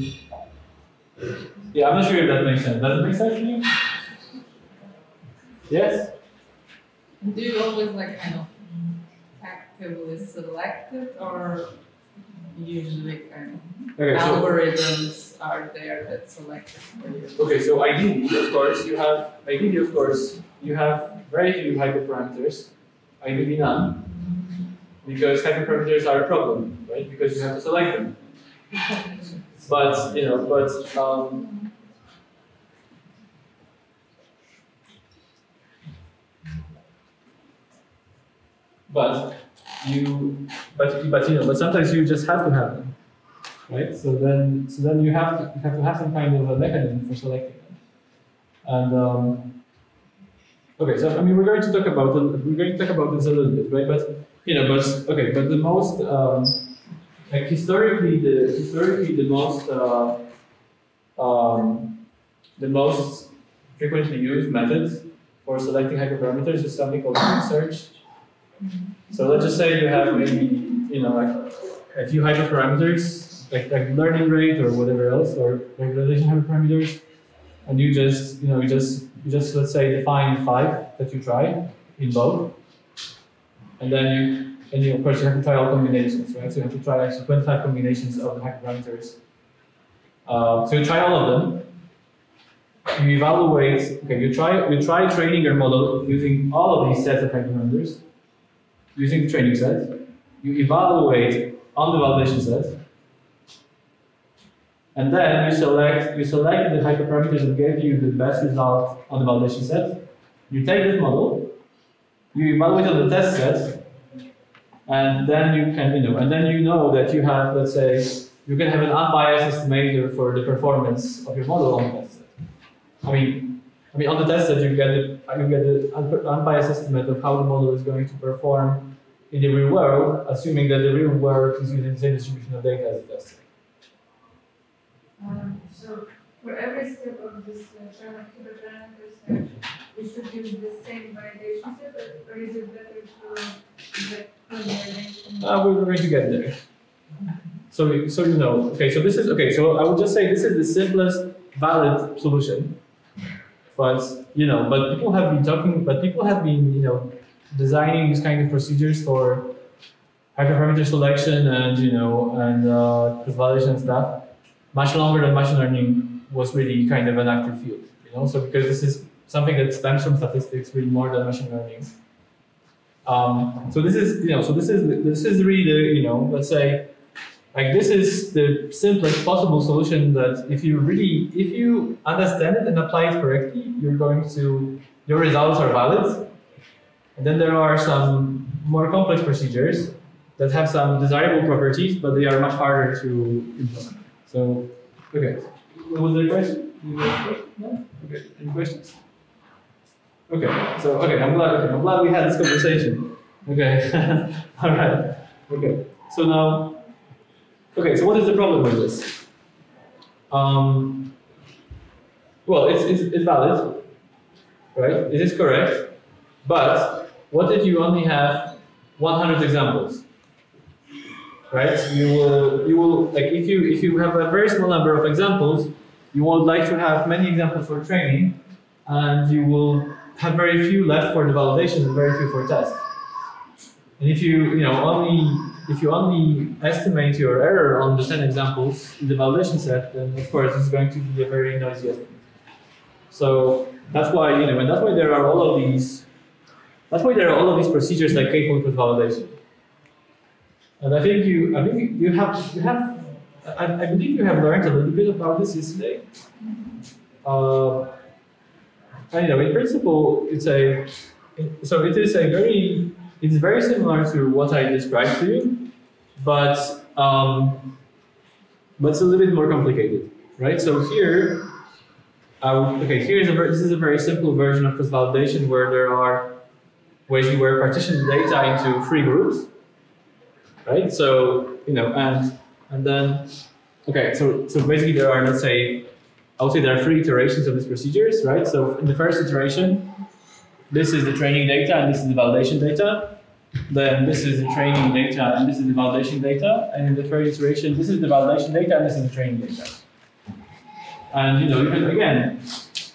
Yeah, I'm not sure if that makes sense. Does it make sense to you? Yes. Do you always like kind of actively select it or usually kind of Okay. So algorithms are there that select it for you? Okay, so ideally, of course, you have ideally, of course, you have very few hyperparameters, ideally none, because hyperparameters are a problem, right? Because you have to select them. But you know, but um, but you, but but you know, but sometimes you just have to have them right? So then, so then you have to you have to have some kind of a mechanism for selecting them. And um, okay, so I mean, we're going to talk about we're going to talk about this a little bit, right? But you know, but okay, but the most um, like historically, the historically the most uh, um, the most frequently used methods for selecting hyperparameters is something called search. So let's just say you have maybe you know like a few hyperparameters, like, like learning rate or whatever else, or regularization hyperparameters, and you just, you know, you just, you just let's say define five that you try in both, and then you, and you, of course, you have to try all combinations, right? So you have to try actually 25 combinations of the hyperparameters. Uh, so you try all of them. You evaluate. Okay, you try you try training your model using all of these sets of hyperparameters, using the training set. You evaluate on the validation set, and then you select you select the hyperparameters that gave you the best result on the validation set. You take this model, you evaluate on the test set, and then you can you know and then you know that you have let's say you can have an unbiased estimator for the performance of your model on the test set. I mean, I mean on the test set you get the you get the unbiased estimate of how the model is going to perform in the real world, assuming that the real world is using the same distribution of data as the test set. Um, so for every step of this uh, hyperparameters, we should use the same validation set, or- is it better to get validation? Uh, we're going to get there. So, you- so you know, okay. So this is okay. So I would just say this is the simplest valid solution. But you know, but people have been talking, but people have been you know designing these kind of procedures for hyperparameter selection and you know and uh, validation stuff much longer than machine learning was really kind of an active field. You know, so because this is something that stems from statistics really more than machine learning. Um, so this is, you know, so this is this is really the, you know, let's say, like this is the simplest possible solution that if you really, if you understand it and apply it correctly, you're going to, your results are valid. And then there are some more complex procedures that have some desirable properties, but they are much harder to implement. So, okay. What Was there a question? No? Okay. Any questions? Okay. So, okay, I'm glad. Okay, I'm glad we had this conversation. Okay. All right. Okay. So now, okay. So what is the problem with this? Um. Well, it's it's, it's valid, right? It is correct, but what if you only have 100 examples? right? You will, you will, like if you, if you have a very small number of examples, you would like to have many examples for training, and you will have very few left for the validation and very few for test. And if you, you know, only, if you only estimate your error on the 10 examples in the validation set, then of course it's going to be a very noisy estimate. So that's why, you know, and that's why there are all of these, that's why there are all of these procedures like with validation. And I think you, I think you have, you have, I, I believe you have learned a little bit about this yesterday. Uh, you know, in principle, it's a, so it is a very, it's very similar to what I described to you, but um, but it's a little bit more complicated, right? So here, I would, okay, here's a ver- this is a very simple version of cross-validation where there are ways you where partition the data into three groups right? So you know, and and then okay, so so basically there are let's say I would say there are three iterations of these procedures, right? So in the first iteration, this is the training data and this is the validation data. Then this is the training data and this is the validation data. And in the third iteration, this is the validation data and this is the training data. And you know, you can again,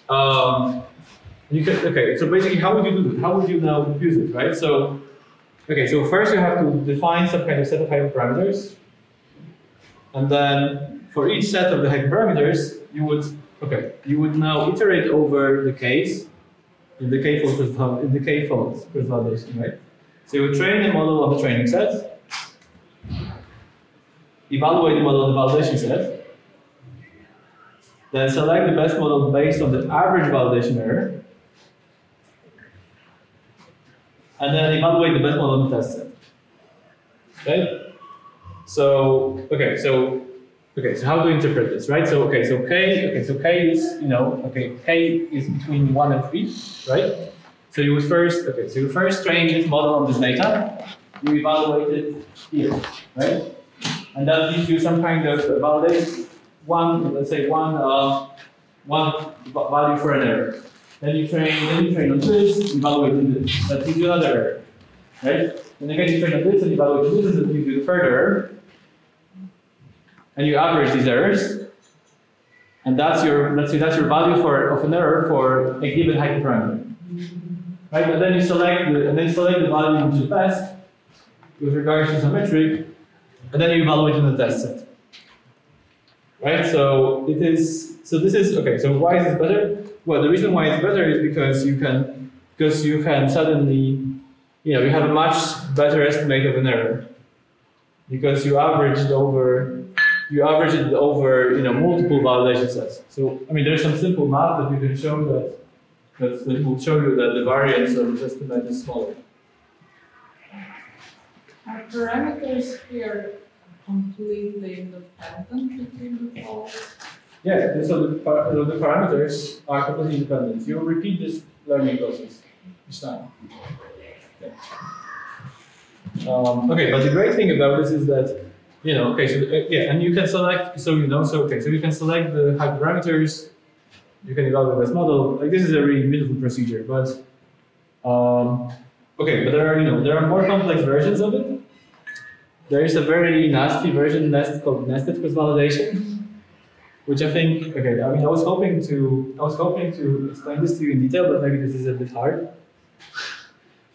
um, you can okay. So basically, how would you do? it? How would you now use it, right? So Okay, so first you have to define some kind of set of hyperparameters. And then for each set of the hyperparameters, you would okay, you would now iterate over the case in the k-fold in the k-fold cross validation, right? So you would train the model on the training set, evaluate the model on the validation set, then select the best model based on the average validation error, and then evaluate the best model on the test set. Okay? So, okay, so, okay, so how to interpret this, right? So, okay, so K, okay, so K is, you know, okay, K is between one and three, right? So you would first, okay, so you first train this model on this data, you evaluate it here, right? And that gives you some kind of validate one, let's say one, uh, one value for an error. Then you train, then you train on this, evaluate this. That gives you another error, right? And again, you train on this and evaluate this, and that gives you the third error. And you average these errors. And that's your, let's say that's your value for, of an error for a given hyperparameter. Right? And then you select the, and then select the value which is best, with regards to some metric, and then you evaluate in the test set. Right? So it is. So this is okay. So why is this better? Well, the reason why it's better is because you can because you can suddenly, you know, you have a much better estimate of an error because you average it over you average it over you know multiple validation sets. So I mean, there's some simple math that you can show that that, that will show you that the variance of estimate is smaller. Are parameters here completely independent between the fold? Yeah, so the, par- the parameters are completely independent. You repeat this learning process each time. Yeah. Um, okay, but the great thing about this is that, you know, okay, so uh, yeah, and you can select, so you know, so okay, so you can select the hyperparameters, you can evaluate this model. Like this is a really beautiful procedure, but um, okay, but there are, you know, there are more complex versions of it. There is a very nasty version nest called nested cross validation, which I think, okay, I mean, I was hoping to, I was hoping to explain this to you in detail, but maybe this is a bit hard.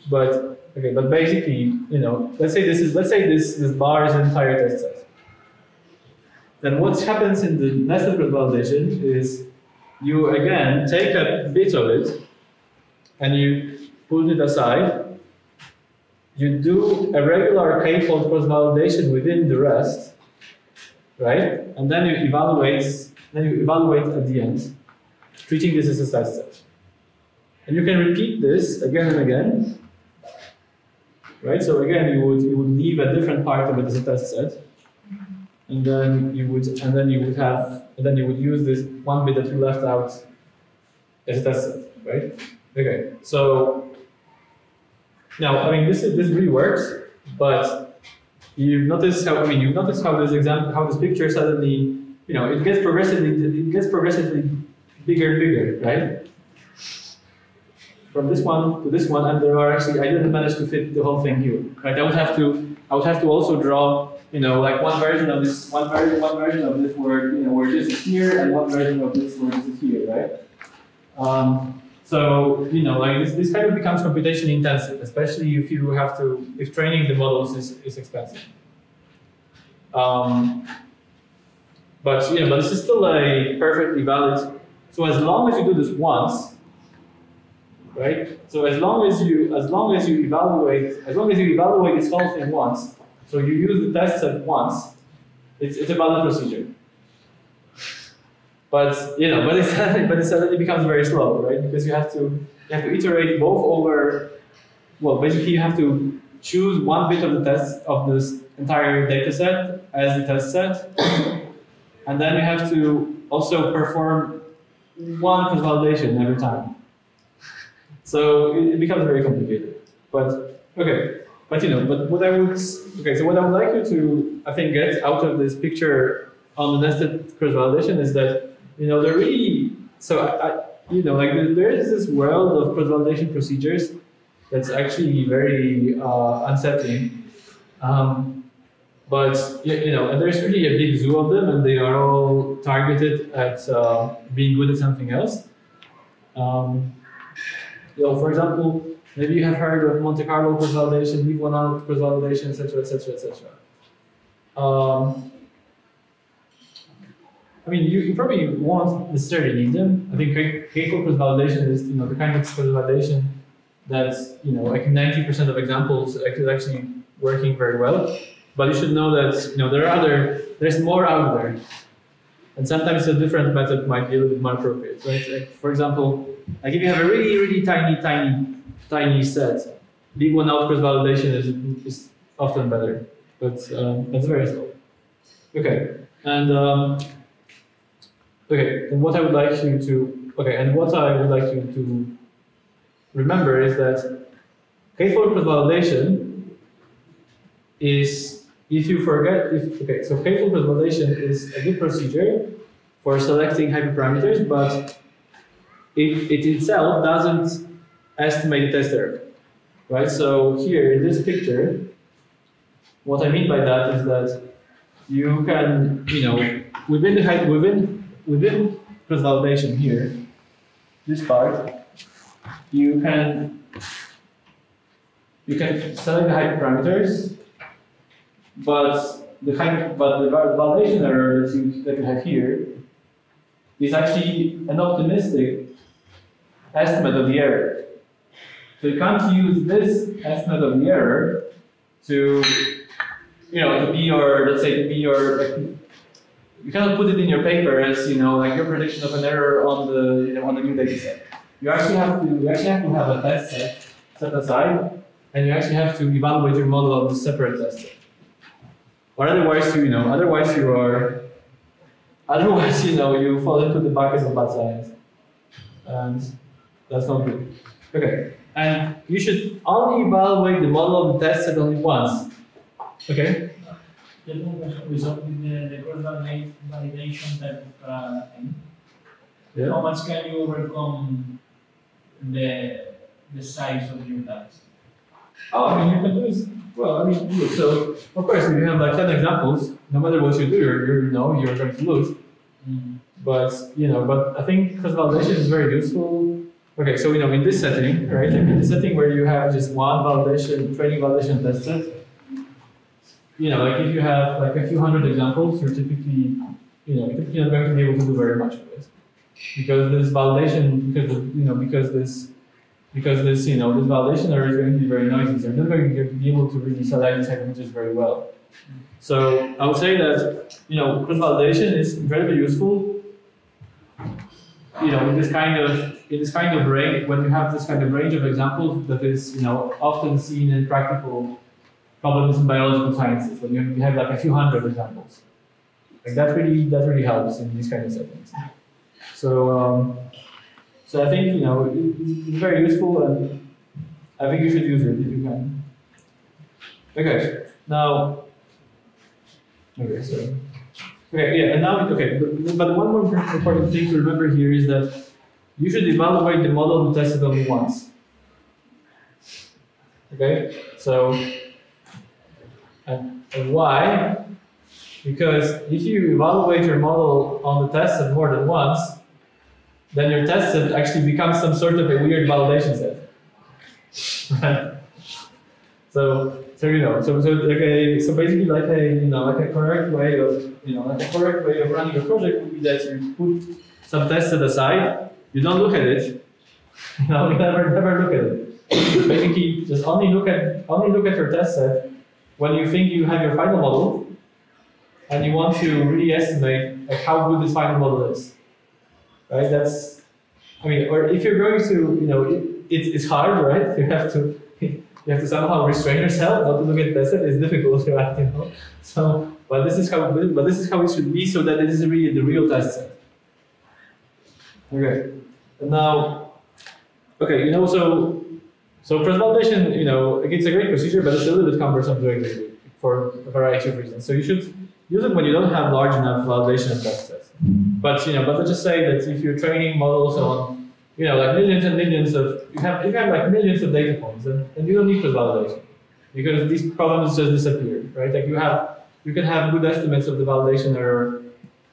But okay, but basically, you know, let's say this is, let's say this this bar is an entire test set. Then what happens in the nested validation is you again take a bit of it and you put it aside. You do a regular k-fold cross validation within the rest, right? And then you evaluate, then you evaluate at the end, treating this as a test set. And you can repeat this again and again, right? So again, you would you would leave a different part of it as a test set, and then you would and then you would have and then you would use this one bit that you left out as a test set, right? Okay, so now I mean this is this really works, but you notice how I mean you notice how this example how this picture suddenly you know it gets progressively it gets progressively bigger and bigger, right? From this one to this one, and there are actually I didn't manage to fit the whole thing here. Right? I would have to I would have to also draw you know like one version of this one version one version of this where you know where this is here and one version of this this is here, right? Um, so you know like this, this kind of becomes computationally intensive, especially if you have to if training the models is, is expensive. Um, but you know, but this is still a perfectly valid. So as long as you do this once, right? So as long as you as long as you evaluate as long as you evaluate this whole thing once, so you use the test set once, it's, it's a valid procedure. But you know, but it suddenly, but it suddenly becomes very slow, right? Because you have to you have to iterate both over. Well, basically, you have to choose one bit of the test of this entire data set as the test set, and then you have to also perform one cross validation every time. So it, becomes very complicated. But okay, but you know, but what I would okay, so what I would like you to I think get out of this picture on the nested cross validation is that you know they're really so I, I you know like there- there is this world of cross validation procedures that's actually very uh, unsettling. Um, but you, you know, and there's really a big zoo of them, and they are all targeted at uh, being good at something else. Um, you know, for example, maybe you have heard of Monte Carlo cross validation, leave one out cross validation, etc., etc., etc. Um, I mean, you, you probably won't necessarily need them. I think K- K-fold cross validation is you know the kind of validation that's you know like 90% of examples is actually working very well. But you should know that you know there are other there's more out there, and sometimes a different method might be a little bit more appropriate. Right? Like for example, like if you have a really really tiny tiny tiny set, leave one out cross validation is is often better, but um, that's very slow. Okay, and um, okay, and what I would like you to okay, and what I would like you to remember is that K-fold cross validation is if you forget if okay, so cross validation is a good procedure for selecting hyperparameters, but it, it itself doesn't estimate the test error. Right? So here in this picture, what I mean by that is that you can, you know, within the within within cross validation here, this part, you can you can select the hyperparameters but the kind but the validation error that you that you have here is actually an optimistic estimate of the error. So you can't use this estimate of the error to, you know, to be your, let's say, to be your, like, you cannot put it in your paper as, you know, like your prediction of an error on the, you know, on the new data set. You actually have to, you actually have to have a test set set aside, and you actually have to evaluate your model on the separate test set. Or otherwise, you, know, otherwise you are, otherwise, you know, you fall into the bucket of bad science. And that's not good. Okay. And you should only evaluate the model of the test set only once. Okay? Just one question, result with the, the cross validation type of thing. How much can you overcome the, the size of your task? Oh, I mean, you can is, well, I mean, look, so, of course, if you have like 10 examples, no matter what you do, you're, you're, you know, you're going to lose. Mm. But, you know, but I think cross validation is very useful. Okay, so, you know, in this setting, right, like in the setting where you have just one validation, training validation test set, you know, like if you have like a few hundred examples, you're typically, you know, you're typically not going to be able to do very much with it. Because this validation, because, you know, because this, because this, you know, this validation error is going to be very noisy, so you're not going to be able to really select these images very well. So I would say that, you know, cross validation is incredibly useful. You know, in this kind of in this kind of range, when you have this kind of range of examples that is, you know, often seen in practical problems in biological sciences, when you have like a few hundred examples, like that really that really helps in these kind of settings. So, um, so I think you know it's very useful, and I think you should use it if you can. Okay, now. Okay, so. Okay, yeah, and now okay, but, but one more important thing to remember here is that you should evaluate the model and test it only once. Okay, so and, and why? Because if you evaluate your model on the test more than once, then your test set actually becomes some sort of a weird validation set. So, so you know, so so like a, so basically like a you know like a correct way of you know like a correct way of running a project would be that you put some test set aside, you don't look at it, you know, never never look at it. basically, just only look at only look at your test set when you think you have your final model, and you want to really estimate like how good this final model is. Right? That's I mean, or if you're going to, you know, it, it's hard, right? You have to you have to somehow restrain yourself not to look at test set. It's difficult, right? You know. So, but this is how but this is how it should be, so that it is really the real test set. Okay. And now, okay, you know, so so cross validation, you know, it's a great procedure, but it's a little bit cumbersome doing it for a variety of reasons. So you should use it when you don't have large enough validation and test sets. But you know, but let's just say that if you're training models on, you know, like millions and millions of you have you have like millions of data points, and, you don't need cross validation because these problems just disappear, right? Like you have you can have good estimates of the validation error.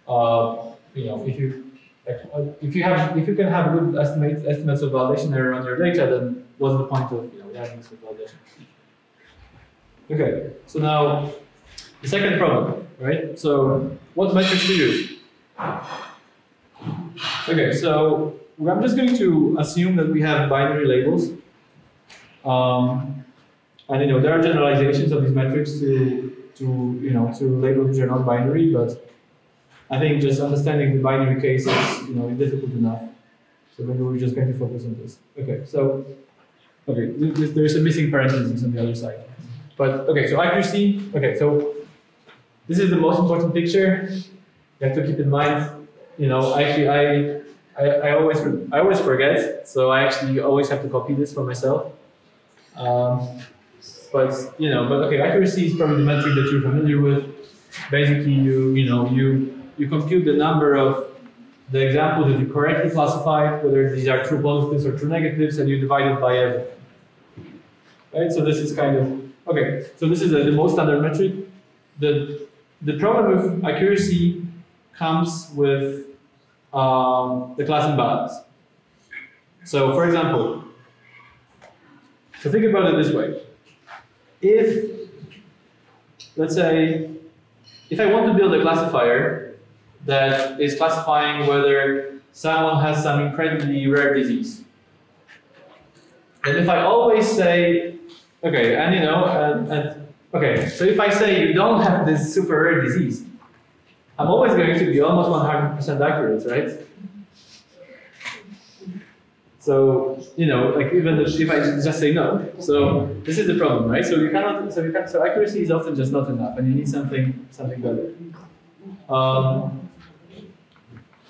Uh, you know, if you like, uh, if you have if you can have good estimates estimates of validation error on your data, then what's the point of you know having this validation? Okay, so now the second problem, right? So what metrics to use? Okay, so I'm just going to assume that we have binary labels. Um, and you know there are generalizations of these metrics to to you know to labels which are not binary, but I think just understanding the binary cases you know is difficult enough. So maybe we're just going to focus on this. Okay, so okay, th- th- there's a missing parenthesis on the other side. But okay, so accuracy. Okay, so this is the most important picture. You have to keep in mind. You know, actually, I I, I always I always forget, so I actually always have to copy this for myself. Um, but you know, but okay, accuracy is probably the metric that you're familiar with. Basically, you you know you you compute the number of the examples that you correctly classified, whether these are true positives or true negatives, and you divide it by everything. Right. So this is kind of okay. So this is the, the most standard metric. The the problem with accuracy comes with um, the class imbalance. So, for example, so think about it this way: if let's say, if I want to build a classifier that is classifying whether someone has some incredibly rare disease, then if I always say, okay, and you know, and, and okay, so if I say you don't have this super rare disease, I'm always going to be almost 100% accurate, right? So you know, like even if, I just say no, so this is the problem, right? So you cannot, so you can, so accuracy is often just not enough, and you need something, something better. Um,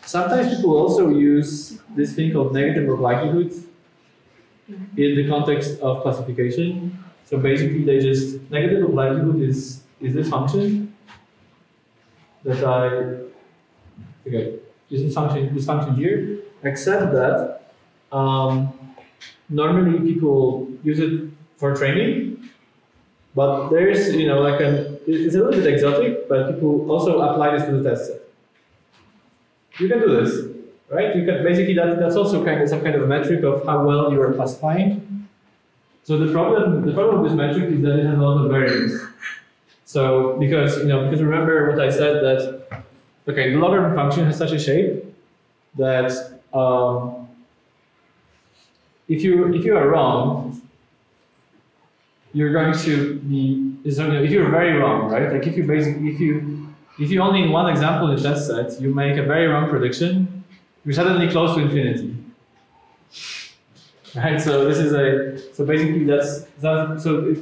sometimes people also use this thing called negative log likelihood in the context of classification. So basically, they just negative log likelihood is is this function that I okay, this function this function here, except that um, normally people use it for training, but there's, you know, like an, it's a little bit exotic, but people also apply this to the test set. You can do this, right? You can basically that, that's also kind of some kind of a metric of how well you are classifying. So the problem the problem with this metric is that it has a lot of variables. So because you know because remember what I said that okay the logarithm function has such a shape that um, if you if you are wrong, you're going to be if you're very wrong, right? Like if you basically if you if you only in one example in the test set you make a very wrong prediction, you're suddenly close to infinity. Right? So this is a so basically that's that so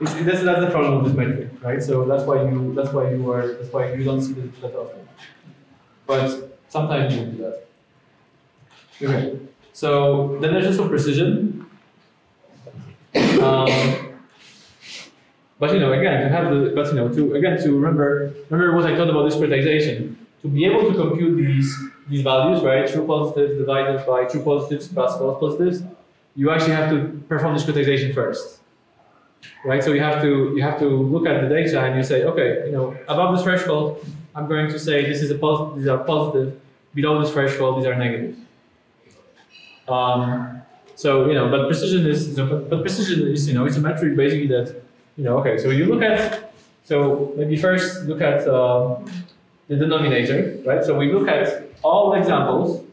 it's, that's that's the problem with this metric, right? So that's why you that's why you are that's why you don't see this that often. But sometimes you do that. Okay. So then there's also precision. Um, but you know, again, to have the, but you know, to again to remember, remember what I thought about discretization. To be able to compute these these values, right, true positives divided by true positives plus false positives, you actually have to perform discretization first, right? So you have to you have to look at the data and you say, okay, you know, above this threshold, I'm going to say this is a these are positive. Below this threshold, these are negative. Um, so you know, but precision is but, but precision is you know it's a metric basically that you know okay. So you look at so maybe first look at uh, the denominator, right? So we look at all examples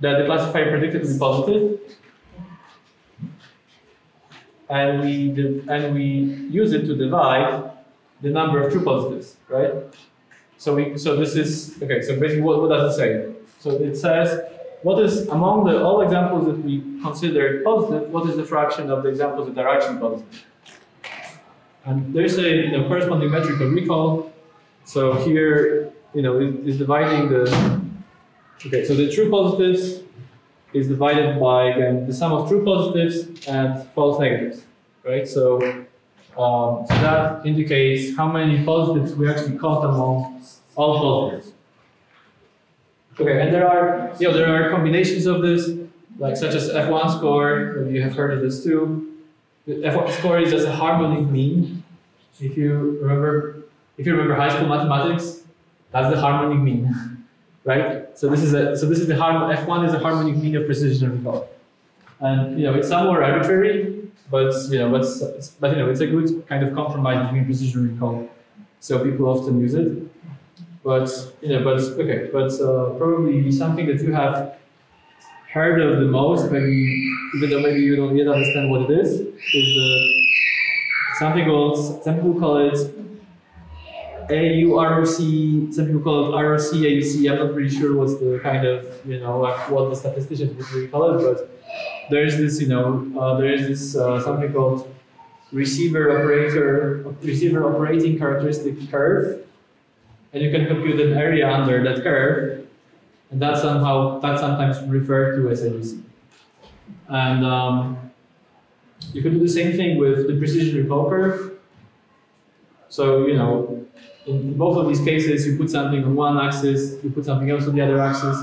that the classifier predicted to be positive, and we and we use it to divide the number of true positives, right? So we so this is okay. So basically, what, what does it say? So it says what is among the all examples that we considered positive, what is the fraction of the examples that are actually positive? And there's a you know, corresponding metric of recall. So here, you know, is, is dividing the okay. So the true positives is divided by again the sum of true positives and false negatives, right? So, um, so that indicates how many positives we actually caught among all positives. Okay, and there are you know there are combinations of this, like such as F1 score. You have heard of this too. The F1 score is just a harmonic mean. If you remember, if you remember high school mathematics, that's the harmonic mean, right? So this is a so this is the harm F1 is a harmonic mean of precision recall, and you know it's somewhat arbitrary, but you know but but you know it's a good kind of compromise between precision recall. So people often use it. But you know, but okay, but uh, probably something that you have heard of the most, maybe even though maybe you don't yet understand what it is, is the something called some people call it AUROC, some people call it ROC, AUC. I'm not really sure what's the kind of you know what the statisticians would really call it, but there's this you know uh, there is this uh, something called receiver operator receiver operating characteristic curve and you can compute an area under that curve, and that's somehow that's sometimes referred to as AUC. And um, you can do the same thing with the precision recall curve. So you know, in both of these cases, you put something on one axis, you put something else on the other axis.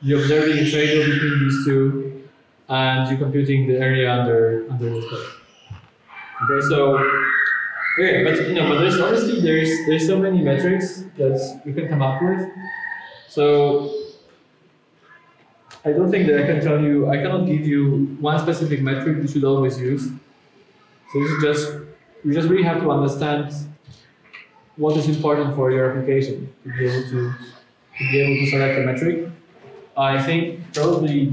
You're observing a trade-off between these two, and you're computing the area under under the curve. Okay, so Okay, but you know, but there's honestly there's there's so many metrics that you can come up with. So I don't think that I can tell you I cannot give you one specific metric you should always use. So this is just you just really have to understand what is important for your application to be able to, to be able to select a metric. I think probably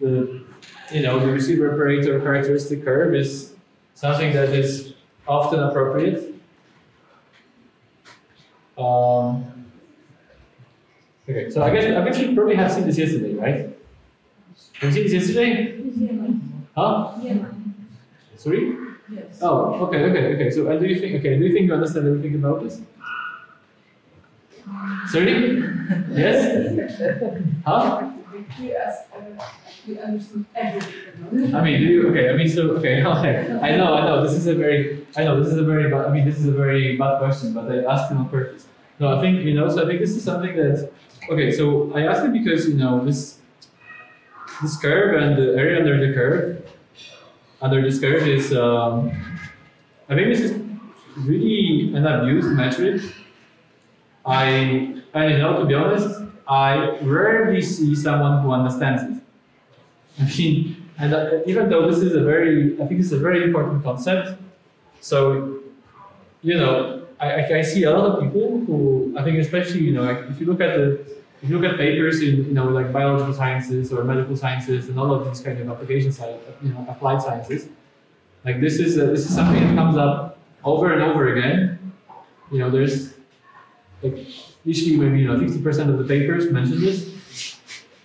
the you know the receiver operator characteristic curve is something that is often appropriate. Um, okay, so I guess I guess you probably have seen this yesterday, right? Have you seen this yesterday? Huh? Yeah. Sorry? Yes. Oh, okay, okay, okay. So, uh, do you think? Okay, do you think you understand everything about this? Sorry? Yes? Huh? We asked, uh, we understood everything. I mean, do you? Okay, I mean, so okay, okay. I know, I know. This is a very, I know this is a very bad. I mean, this is a very bad question, but I asked him on purpose. No, I think you know. So I think this is something that. Okay, so I asked him because you know this, this curve and the area under the curve, curve is. Um, I think this is really an abused metric. I, I know to be honest, I rarely see someone who understands it. I mean, and uh, even though this is a very, I think it's a very important concept. So, you know, I, I, see a lot of people who I think, especially, you know, if you look at the, if you look at papers in, you know, like biological sciences or medical sciences and all of these kind of application side, you know, applied sciences, like this is a, this is something that comes up over and over again. You know, there's like usually maybe you know 50% of the papers mention this,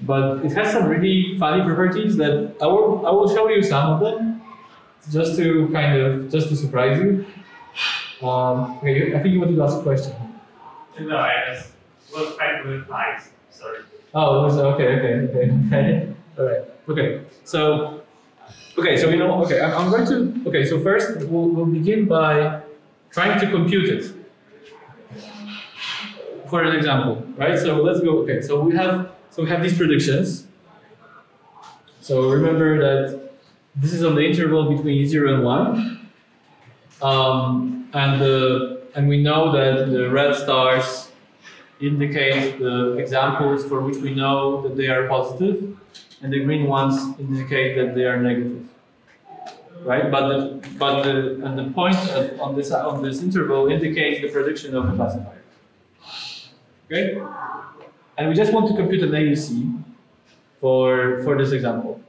but it has some really funny properties that I will I will show you some of them just to kind of just to surprise you. Um, okay, I think you wanted to ask a question. No, I just trying to eyes. Sorry. Oh, okay, okay, okay, okay. All right. Okay. So, okay. So you know, okay. I'm, I'm going to. Okay. So first, we'll, we'll begin by trying to compute it. For an example, right? So let's go. Okay. So we have. So we have these predictions. So remember that this is on the interval between zero and one, um, and the and we know that the red stars indicate the examples for which we know that they are positive, and the green ones indicate that they are negative. Right? But the but the and the point at- on this on this interval indicates the prediction of the classifier. Okay? And we just want to compute an AUC for for this example.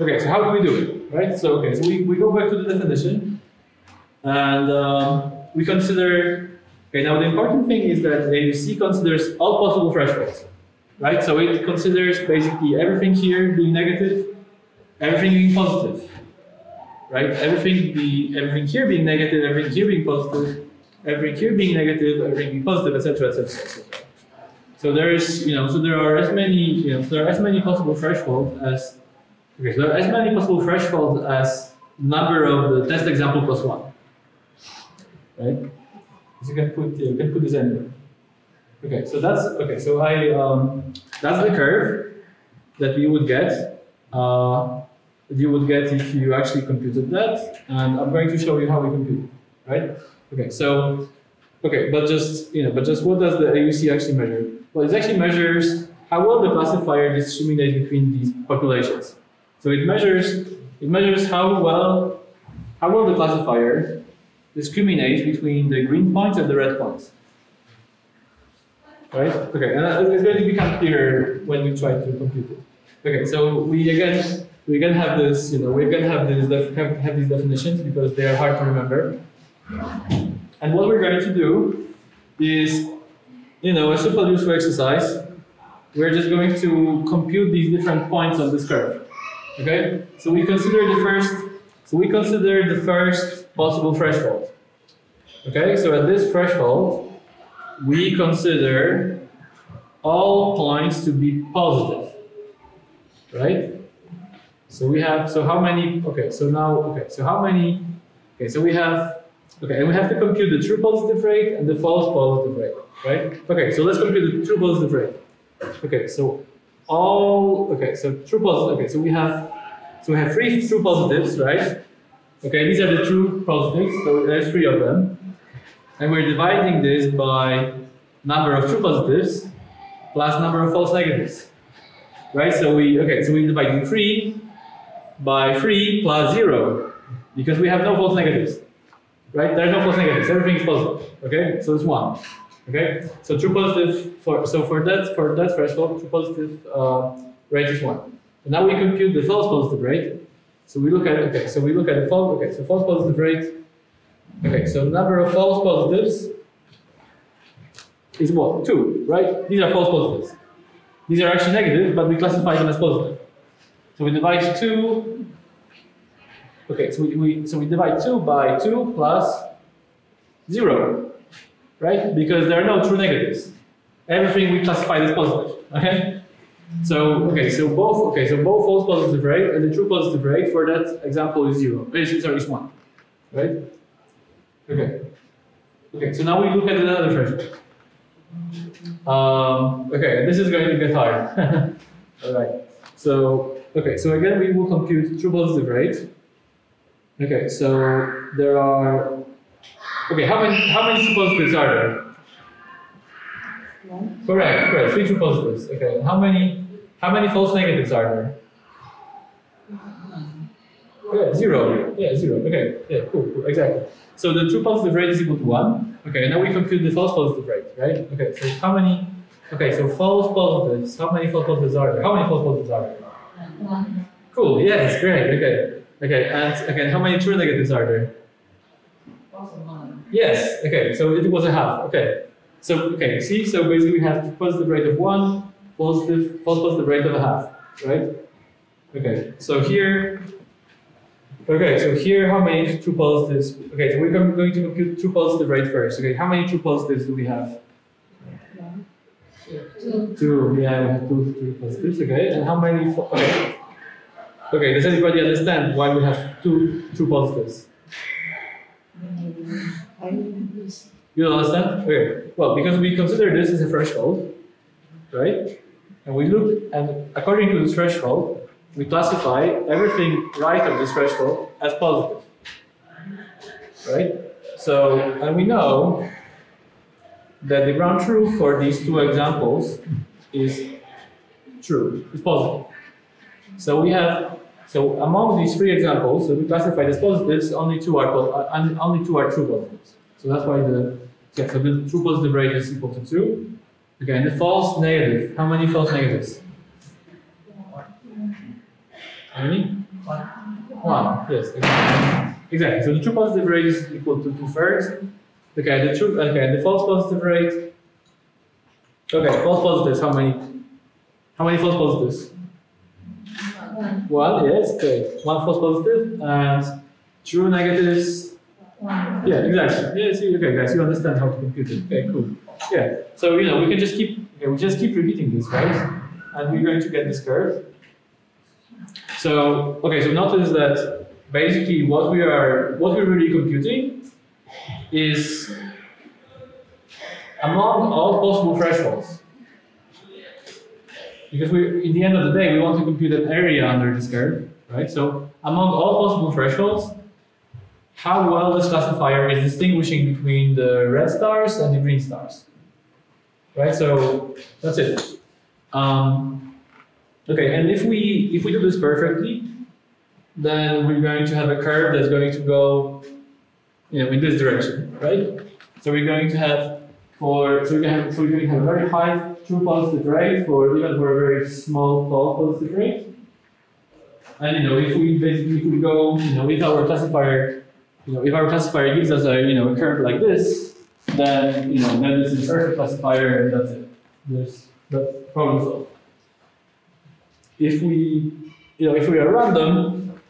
Okay, so how do we do it? Right? So okay, so we, we go back to the definition and um, we consider Okay, now the important thing is that AUC considers all possible thresholds, right? So it considers basically everything here being negative, everything being positive, right? Everything be everything here being negative, everything here being positive, everything here being negative, everything being positive, etc., etc., etc. So there is, you know, so there are as many, you know, so there are as many possible thresholds as, okay, so there are as many possible thresholds as number of the test example plus one, right? You can put you can put this anywhere. Okay, so that's okay. So I um, that's the curve that we would get. Uh, you would get if you actually computed that, and I'm going to show you how we compute it. Right? Okay. So okay, but just you know, but just what does the AUC actually measure? Well, it actually measures how well the classifier discriminates between these populations. So it measures it measures how well how well the classifier discriminates between the green points and the red points. Right? Okay, and uh, it's going to become clearer when we try to compute it. Okay, so we again we again have this, you know, we again have this def- have, have these definitions because they are hard to remember. And what we're going to do is, you know, a simple useful exercise. We're just going to compute these different points on this curve. Okay? So we consider the first so we consider the first possible threshold. Okay, so at this threshold, we consider all points to be positive. Right? So we have, so how many, okay, so now, okay, so how many, okay, so we have, okay, and we have to compute the true positive rate and the false positive rate, right? Okay, so let's compute the true positive rate. Okay, so all, okay, so true positive, okay, so we have so we have three true positives, right? Okay, these are the true positives, so there's three of them. And we're dividing this by number of true positives plus number of false negatives. Right? So we okay, so we divide three by three plus zero because we have no false negatives. right? There are no false negatives. Everything is positive. Okay, so it's one. Okay, so true positive for so for that for that threshold, true positive uh, rate is one. And now we compute the false positive rate. So we look at okay, so we look at the false okay, so false positive rate. Okay, so number of false positives is what? Two, right? These are false positives. These are actually negative, but we classify them as positive. So we divide two. Okay, so we, we so we divide two by two plus zero, right? Because there are no true negatives. Everything we classify as positive. Okay. So okay, so both okay, so both false positive rate and the true positive rate for that example is zero. Eh, sorry, is one, right? Okay. Okay, so now we look at another threshold. Um, okay, this is going to get hard. All right. So okay, so again we will compute true positive rate. Okay, so there are. Okay, how many how many true positives are there? Correct, correct. Three true positives. Okay, how many how many false negatives are there? Yeah, zero. Yeah, zero. Okay, yeah, cool, cool, exactly. So the true positive rate is equal to one. Okay, and now we compute the false positive rate, right? Okay, so how many? Okay, so false positives. How many false positives are there? How many false positives are there? One. Cool. Yes, great. Okay, okay, and again, how many true negatives are there? One. Yes. Okay, so it was a half. Okay, so okay, see, so basically we have positive rate of one, positive, false positive rate of a half, right? Okay, so here Okay, so here, how many true positives? Okay, so we're going to compute true positive rate first. Okay, how many true positives do we have? Two. Two. Yeah, we have two true positives. Okay, and how many? Okay. Okay, does anybody understand why we have two true positives? You understand? Okay. Well, because we consider this as a threshold, right? And we look, and according to this threshold, we classify everything right of this threshold as positive. Right? So, and we know that the ground truth for these two examples is true, is positive. So we have, so among these three examples that we classified as positives, only two are, uh, only- only two are true positives. So that's why the, yeah, so the true positive rate is equal to two. Okay, and the false negative, how many false negatives? How many? One. Yes, exactly. Exactly. So the true positive rate is equal to two thirds. Okay, the true okay, the false positive rate. Okay, false positives, how many? How many false positives? One. One, yes, okay. One false positive and true negatives. One. Yeah, exactly. Yeah, see, okay, guys, you understand how to compute it. Okay, cool. Yeah. So you know, we can just keep we just keep repeating this, right? And we're going to get this curve. So okay, so notice that basically what we are what we're really computing is among all possible thresholds. Because we in the end of the day we want to compute an area under this curve, right? So among all possible thresholds, how well this classifier is distinguishing between the red stars and the green stars. Right, so that's it. Um, okay, and if we if we do this perfectly, then we're going to have a curve that's going to go, you know, in this direction, right? So we're going to have for so we're going to have, so we're going to have a very high true positive rate for even for a very small false positive rate. And you know, if we basically if we go, you know, with our classifier you know, if our classifier gives us a, you know, a curve like this, then, you know, then this is a classifier and that's it. There's, that's problem solved. If we, you know, if we are random,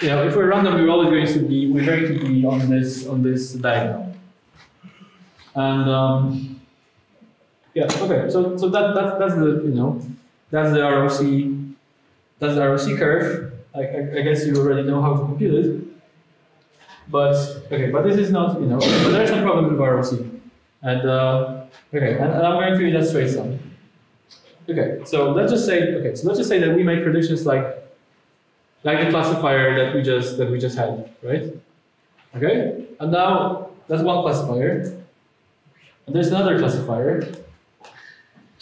you know, if we're random, we're always going to be, we're going to be on this, on this diagonal. And, um, yeah, okay, so, so that, that, that's the, you know, that's the ROC, that's the ROC curve. I, I, I guess you already know how to compute it. But okay, but this is not, you know, but there are some problems with ROC. And uh, okay, and, and I'm going to illustrate some. Okay, so let's just say, okay, so let's just say that we make predictions like like the classifier that we just that we just had, right? Okay, and now that's one classifier. And there's another classifier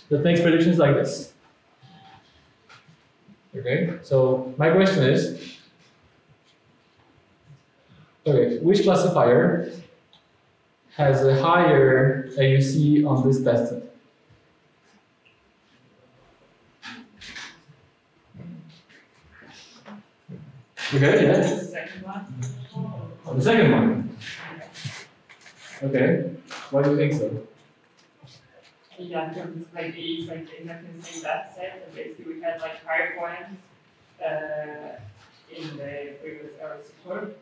that makes predictions like this. Okay, so my question is, Okay, which classifier has a higher AUC on this test set? Okay, yeah. The second one. Oh, the second one. Okay, why do you think so? Yeah, because it's like each like exactly the same data set, and basically we had like higher points uh, in the previous error support.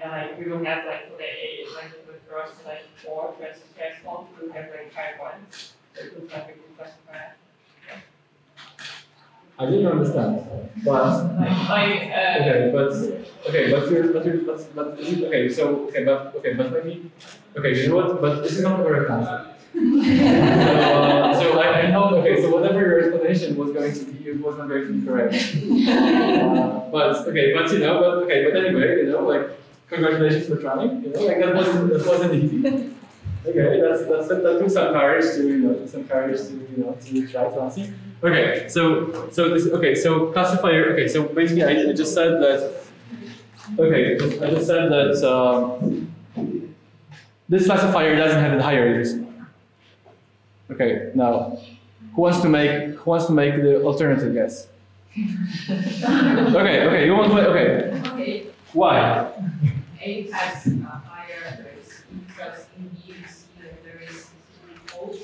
And like we will have like for the A, like the first like four trans transforms, we will have like higher points. So it looks like a good classifier. I didn't understand, but Like, uh, okay, but okay, but you're, but you're, but, but is it, okay, so okay, but okay, but maybe okay, you know what? But this is not the correct answer. so, uh, so I, I know okay, so whatever your explanation was going to be, it was not going to be correct. Uh, but okay, but you know, but okay, but anyway, you know, like congratulations for trying. You know, like that wasn't that wasn't easy. Okay, that's that's that, took some courage to you know some courage to you know to try to answer. Okay, so so this okay, so classifier. Okay, so basically I, I just said that. Okay, I just said that um, this classifier doesn't have a higher AUC. Okay, now who wants to make who wants to make the alternative guess? okay, okay, you want to okay. Okay, Why? A has a higher risk because in B you see that there is false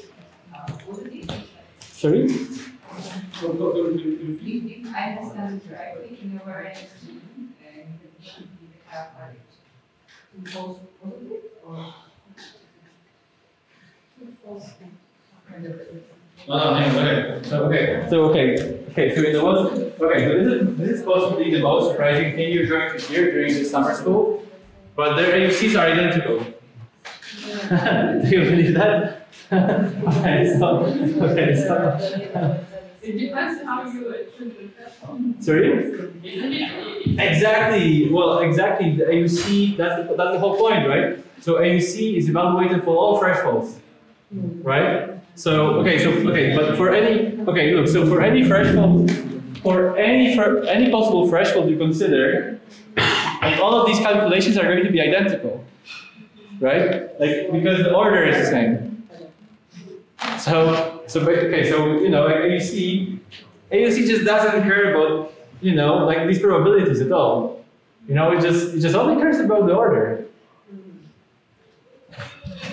uh, positive. Sorry? If, if I understand correctly, in the variance B, uh, it should be the have like two false positive or two false negative. Oh, okay. So okay. So okay. Okay, so in the most okay, so this is this is possibly the most surprising thing you're going to hear during the summer school. But their AUCs are identical. Do you believe that? okay, so okay, so It depends how you threshold. sorry? Exactly. Well, exactly. The AUC. That's the, that's the whole point, right? So AUC is evaluated for all thresholds, right? So okay. So okay. But for any okay, look. So for any threshold, for any for any possible threshold you consider, like all of these calculations are going to be identical, right? Like because the order is the same. So so okay. So you know, like AUC, AUC just doesn't care about you know, like these probabilities at all. You know, it just it just only cares about the order.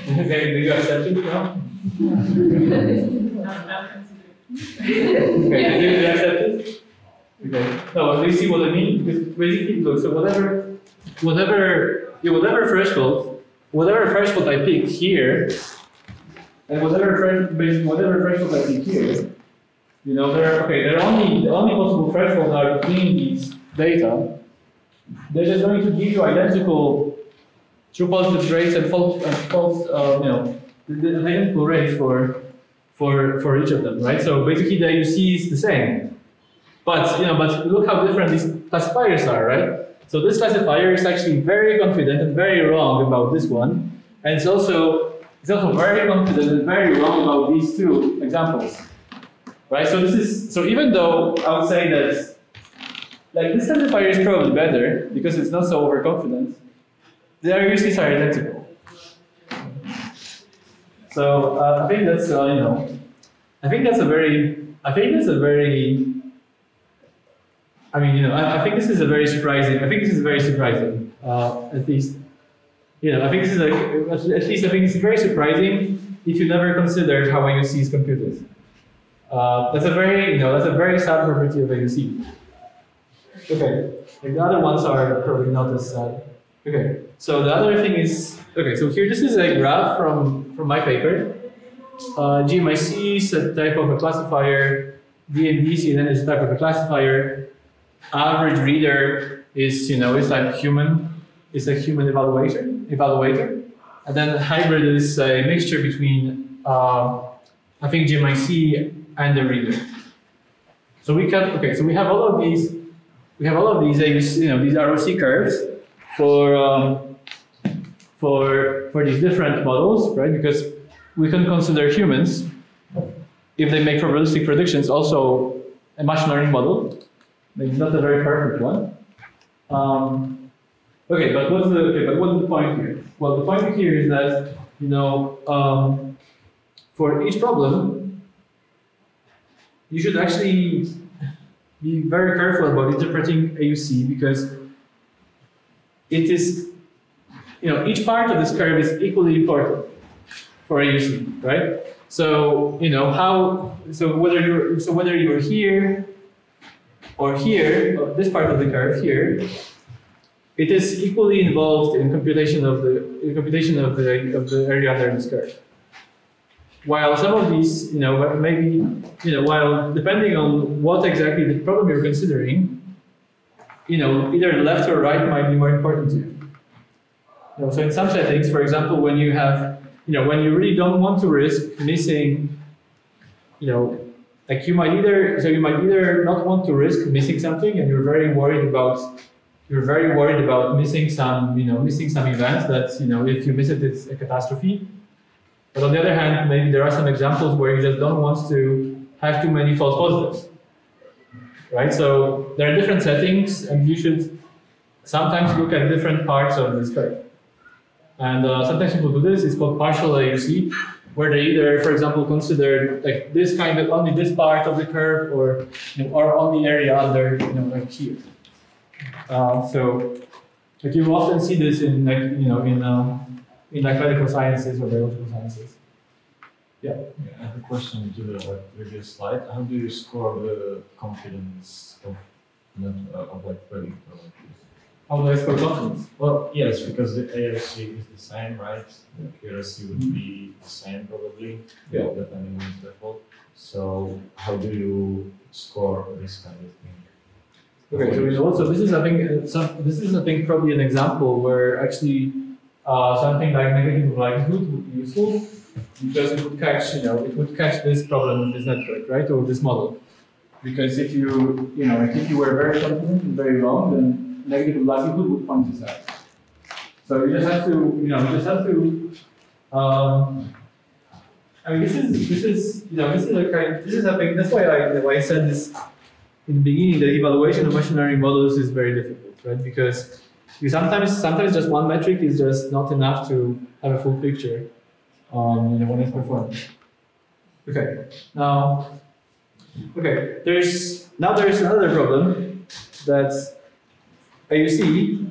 Okay, do you accept it now? Okay, do you accept this? Okay. No, do you see what I mean? Because basically, look, so whatever, whatever, yeah, whatever threshold, whatever threshold I pick here, and whatever thresh, basically whatever threshold I pick here, you know, they're okay. They're only the only possible thresholds are between these data. They're just going to give you identical true positive rates and false, and false, uh, you know, the, the identical rates for for for each of them, right? So basically, the AUC is the same, but you know, but look how different these classifiers are, right? So this classifier is actually very confident and very wrong about this one, and it's also it's also very confident and very wrong about these two examples right? So this is so even though I would say that like this classifier is probably better because it's not so overconfident, the AUCs are identical. So uh, I think that's uh, you know, I think that's a very, I think that's a very, I mean you know, I, I think this is a very surprising. I think this is very surprising, uh, at least. You know, I think this is a, at least I think it's very surprising if you never considered how AUC is computed. Uh, that's a very, you know, that's a very sad property of AUC. Okay, and the other ones are probably not as sad. Okay, so the other thing is, okay, so here this is a graph from, from my paper. Uh, GMIC is a type of a classifier, DMV-CNN is a type of a classifier. Average reader is, you know, it's like human, it's a human evaluator, evaluator. And then hybrid is a mixture between, uh, I think GMIC and the reader. So we can, okay, so we have all of these, we have all of these, you know, these ROC curves for, um, for, for these different models, right? Because we can consider humans, if they make probabilistic predictions, also a machine learning model, maybe not a very perfect one. Um, Okay, but what's the okay, but what's the point here? Well, the point here is that you know um, for each problem, you should actually be very careful about interpreting AUC because it is you know each part of this curve is equally important for AUC, right? So you know how so whether you're so whether you're here or here, or this part of the curve here, it is equally involved in computation of the in computation of the of the area under this curve. While some of these, you know, maybe you know, while depending on what exactly the problem you're considering, you know, either left or right might be more important to you. You know, so in some settings, for example, when you have, you know, when you really don't want to risk missing, you know, like you might either, so you might either not want to risk missing something, and you're very worried about you're very worried about missing some, you know, missing some event that, you know, if you miss it, it's a catastrophe. But on the other hand, maybe there are some examples where you just don't want to have too many false positives. Right? So there are different settings, and you should sometimes look at different parts of this curve. And uh, sometimes people do this, it's called partial AUC, where they either, for example, consider like this kind of only this part of the curve or you know, or on the area under, you know, like here. Uh, so like you often see this in like you know in um, in like medical sciences or biological sciences. Yeah, I have a question to the previous slide. How do you score the confidence of uh, of like predictor like this? How do I score confidence? Well, yes, because the ARC is the same, right? The accuracy would be the same probably, Yeah. depending on the default. So how do you score this kind of thing? Okay, so you know what? So this is I think uh, some this is I think probably an example where actually uh, something like negative likelihood would be useful because it would catch you know it would catch this problem in this network right or this model because if you you know if you were very confident and very wrong then negative likelihood would out. So you just have to you know you just have to um, I mean this is this is you know this is a kind this is I think that's why I why I said this in the beginning, the evaluation of machine learning models is very difficult, right? Because you sometimes sometimes just one metric is just not enough to have a full picture on you know, one its performance. Okay, now okay, there's now there's another problem that AUC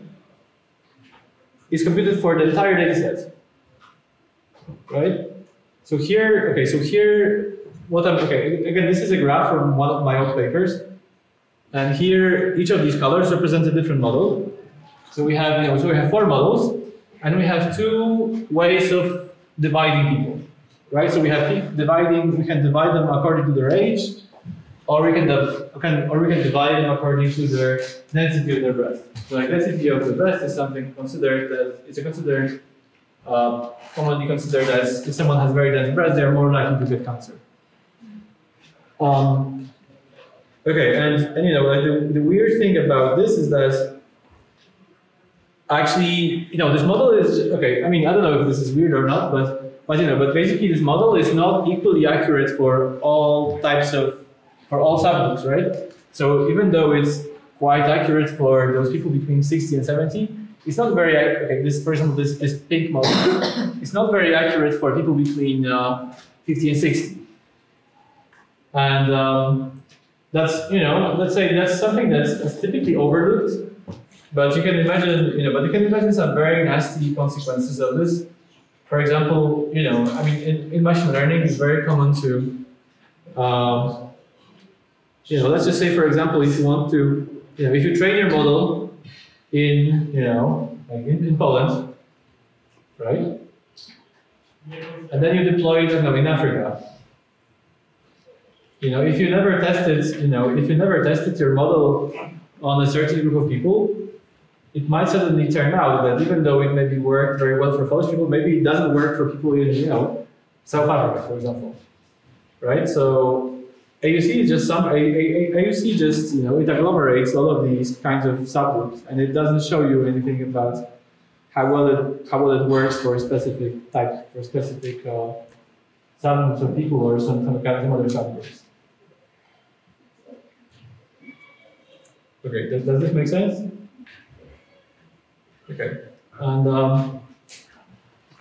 is computed for the entire data set. Right? So here, okay, so here what I'm okay, again, this is a graph from one of my old papers. And here, each of these colors represents a different model. So we have, you know, so we have four models, and we have two ways of dividing people, right? So we have dividing, we can divide them according to their age, or we can, can or we can divide them according to their density of their breast. So like density of the breast is something considered that it's a considered uh, commonly considered as if someone has very dense breast, they are more likely to get cancer. Um, okay, and, and you know, like the, the weird thing about this is that actually, you know, this model is okay. I mean, I don't know if this is weird or not, but but you know, but basically, this model is not equally accurate for all types of for all subgroups, right? So even though it's quite accurate for those people between 60 and 70, it's not very okay. This, example, this this pink model, it's not very accurate for people between uh, 50 and 60. And um, that's you know, let's say that's something that's, that's typically overlooked. But you can imagine, you know, but you can imagine some very nasty consequences of this. For example, you know, I mean, in, in machine learning, it's very common to, um, you know, let's just say, for example, if you want to, you know, if you train your model in, you know, like in, in Poland, right? And then you deploy it, in Africa. You know, if you never tested, you know, if you never tested your model on a certain group of people, it might suddenly turn out that even though it maybe worked very well for Polish people, maybe it doesn't work for people in, you know, South Africa, for example. Right? So AUC is just some AUC just, you know, it agglomerates all of these kinds of subgroups and it doesn't show you anything about how well it how well it works for a specific type, for specific uh, subgroups of people or some, some kind of some other subgroups. Okay, does, does this make sense? Okay, and um,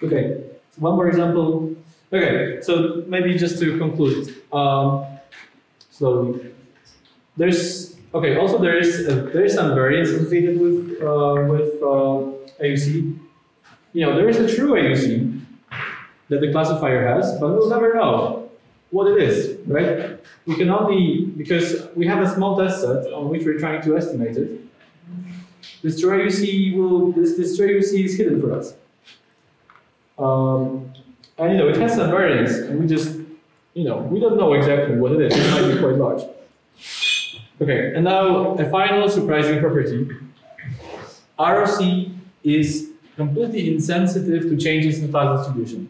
okay, so one more example. Okay, so maybe just to conclude um, slowly. There's okay. Also, there is a, there is some variance associated with uh, with uh, AUC. You know, there is a true AUC that the classifier has, but we'll never know what it is, right? We can only because we have a small test set on which we're trying to estimate it. This true AUC will this this true AUC is hidden for us. Um, and you know, it has some variance, and we just, you know, we don't know exactly what it is. It might be quite large. Okay, and now a final surprising property. ROC is completely insensitive to changes in class distribution.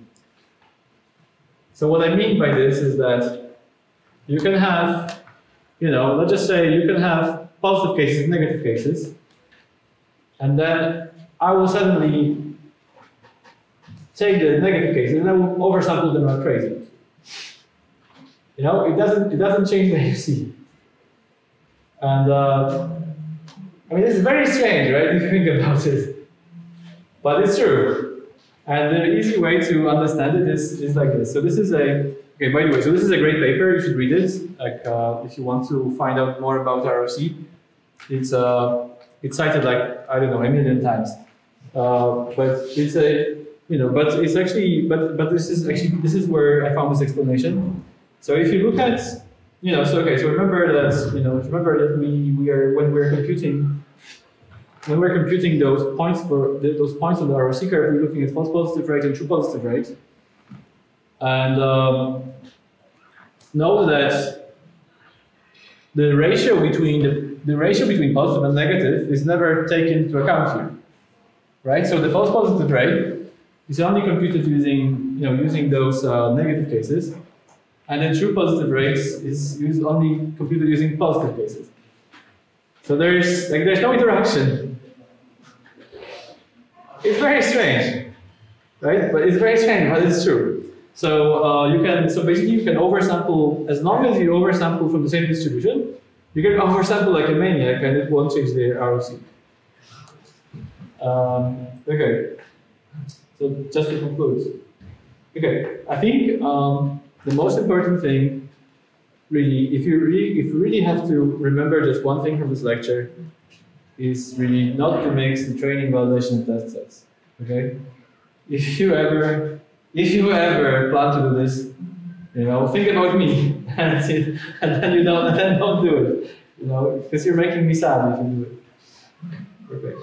So what I mean by this is that you can have, you know, let's just say you can have positive cases, negative cases, and then I will suddenly take the negative cases and I will oversample them like crazy. You know, it doesn't it doesn't change the AUC. And uh, I mean, it's very strange, right? If you think about it, but it's true. And the easy way to understand it is, is like this. So this is a okay. By the way, so this is a great paper. You should read it. Like uh, if you want to find out more about ROC, it's uh, it's cited like I don't know a million times. Uh, but it's a you know, but it's actually, but but this is actually this is where I found this explanation. So if you look at, you know, so okay, so remember that you know, remember that we we are when we're computing when we're computing those points for those points on the ROC curve, we're looking at false positive rate and true positive rate, and um, know that the ratio between the, the ratio between positive and negative is never taken into account here, right? So the false positive rate is only computed using, you know, using those uh, negative cases, and the true positive rates is used only computed using positive cases. So there's like there's no interaction. It's very strange, right? But it's very strange, but it's true. So uh, you can so basically you can oversample as long as you oversample from the same distribution, you can oversample like a maniac and it won't change the ROC. Um, okay. So just to conclude, okay, I think um, the most important thing, really, if you really, if you really have to remember just one thing from this lecture, is really not to mix the training validation test sets. Okay, if you ever, if you ever plan to do this, you know, think about me, and, and then you don't, and then don't do it. You know, because you're making me sad if you do it. Okay.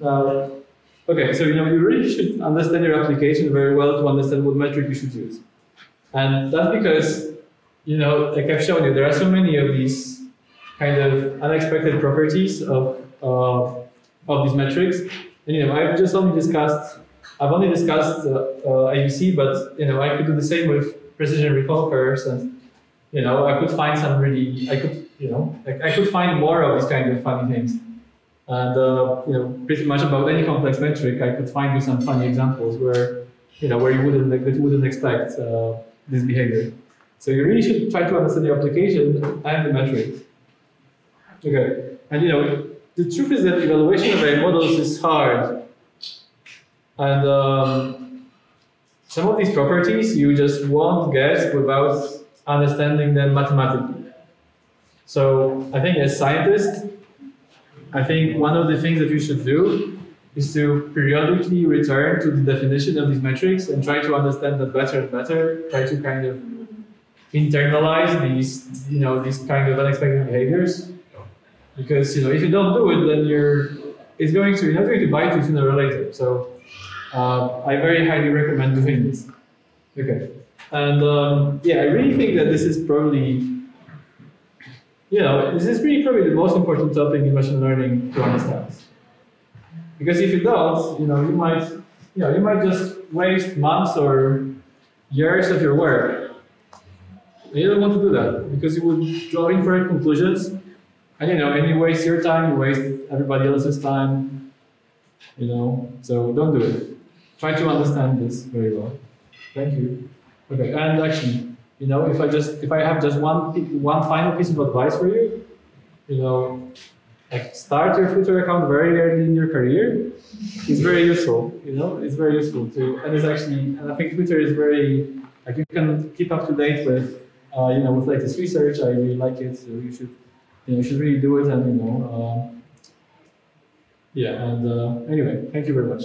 Now. Okay, so you know you really should understand your application very well to understand what metric you should use. And that's because, you know, like I've shown you, there are so many of these kind of unexpected properties of uh, of these metrics. And you know, I've just only discussed, I've only discussed uh, uh, AUC, but you know, I could do the same with precision recall curves, and you know, I could find some really, I could, you know, like I could find more of these kind of funny things. And uh, you know, pretty much about any complex metric, I could find you some funny examples where you know where you wouldn't that you wouldn't expect uh, this behavior. So you really should try to understand the application and the metric. Okay, and you know, the truth is that evaluation of AI models is hard, and um, some of these properties you just won't get without understanding them mathematically. So I think as scientists, I think one of the things that you should do is to periodically return to the definition of these metrics and try to understand them better and better, try to kind of internalize these, you know, these kind of unexpected behaviors. Because, you know, if you don't do it, then you're, it's going to, you're going to bite you sooner or later. So uh, I very highly recommend doing this. Okay. And um, yeah, I really think that this is probably you know, this is really probably the most important topic in machine learning to understand. Because if you don't, you know, you might, you know, you might just waste months or years of your work. And you don't want to do that because you would draw incorrect conclusions, and you know, and you waste your time, you waste everybody else's time. You know, so don't do it. Try to understand this very well. Thank you. Okay, and actually. You know, if I just if I have just one one final piece of advice for you, you know, start your Twitter account very early in your career is very useful. You know, it's very useful to, and it's actually, and I think Twitter is very like you can keep up to date with, uh, you know, with latest research. I really like it, so you should, you know, you should really do it, and you know, um, yeah. And uh, anyway, thank you very much.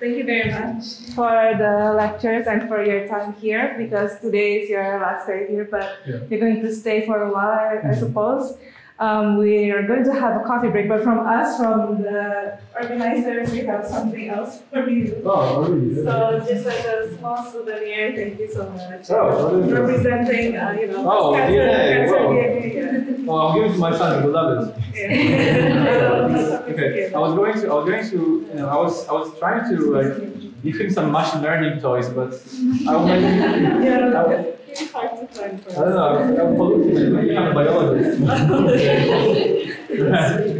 Thank you very much for the lectures and for your time here because today is your last day here, but Yeah. you're going to stay for a while, I, I suppose. Um, we are going to have a coffee break, but from us, from the organizers, we have something else for you. Oh, really? So just as a small souvenir, thank you so much. Oh? Representing, uh, you know, Oh, cancer, DNA, cancer wow. DNA, Oh, I'll give it to my son. He will love it. Okay, I was going to, I was going to, you know, I was, I was trying to like give him some machine learning toys, but I will maybe, Yeah, I hard to find for I don't know, I'm polluting, maybe I'm a biologist.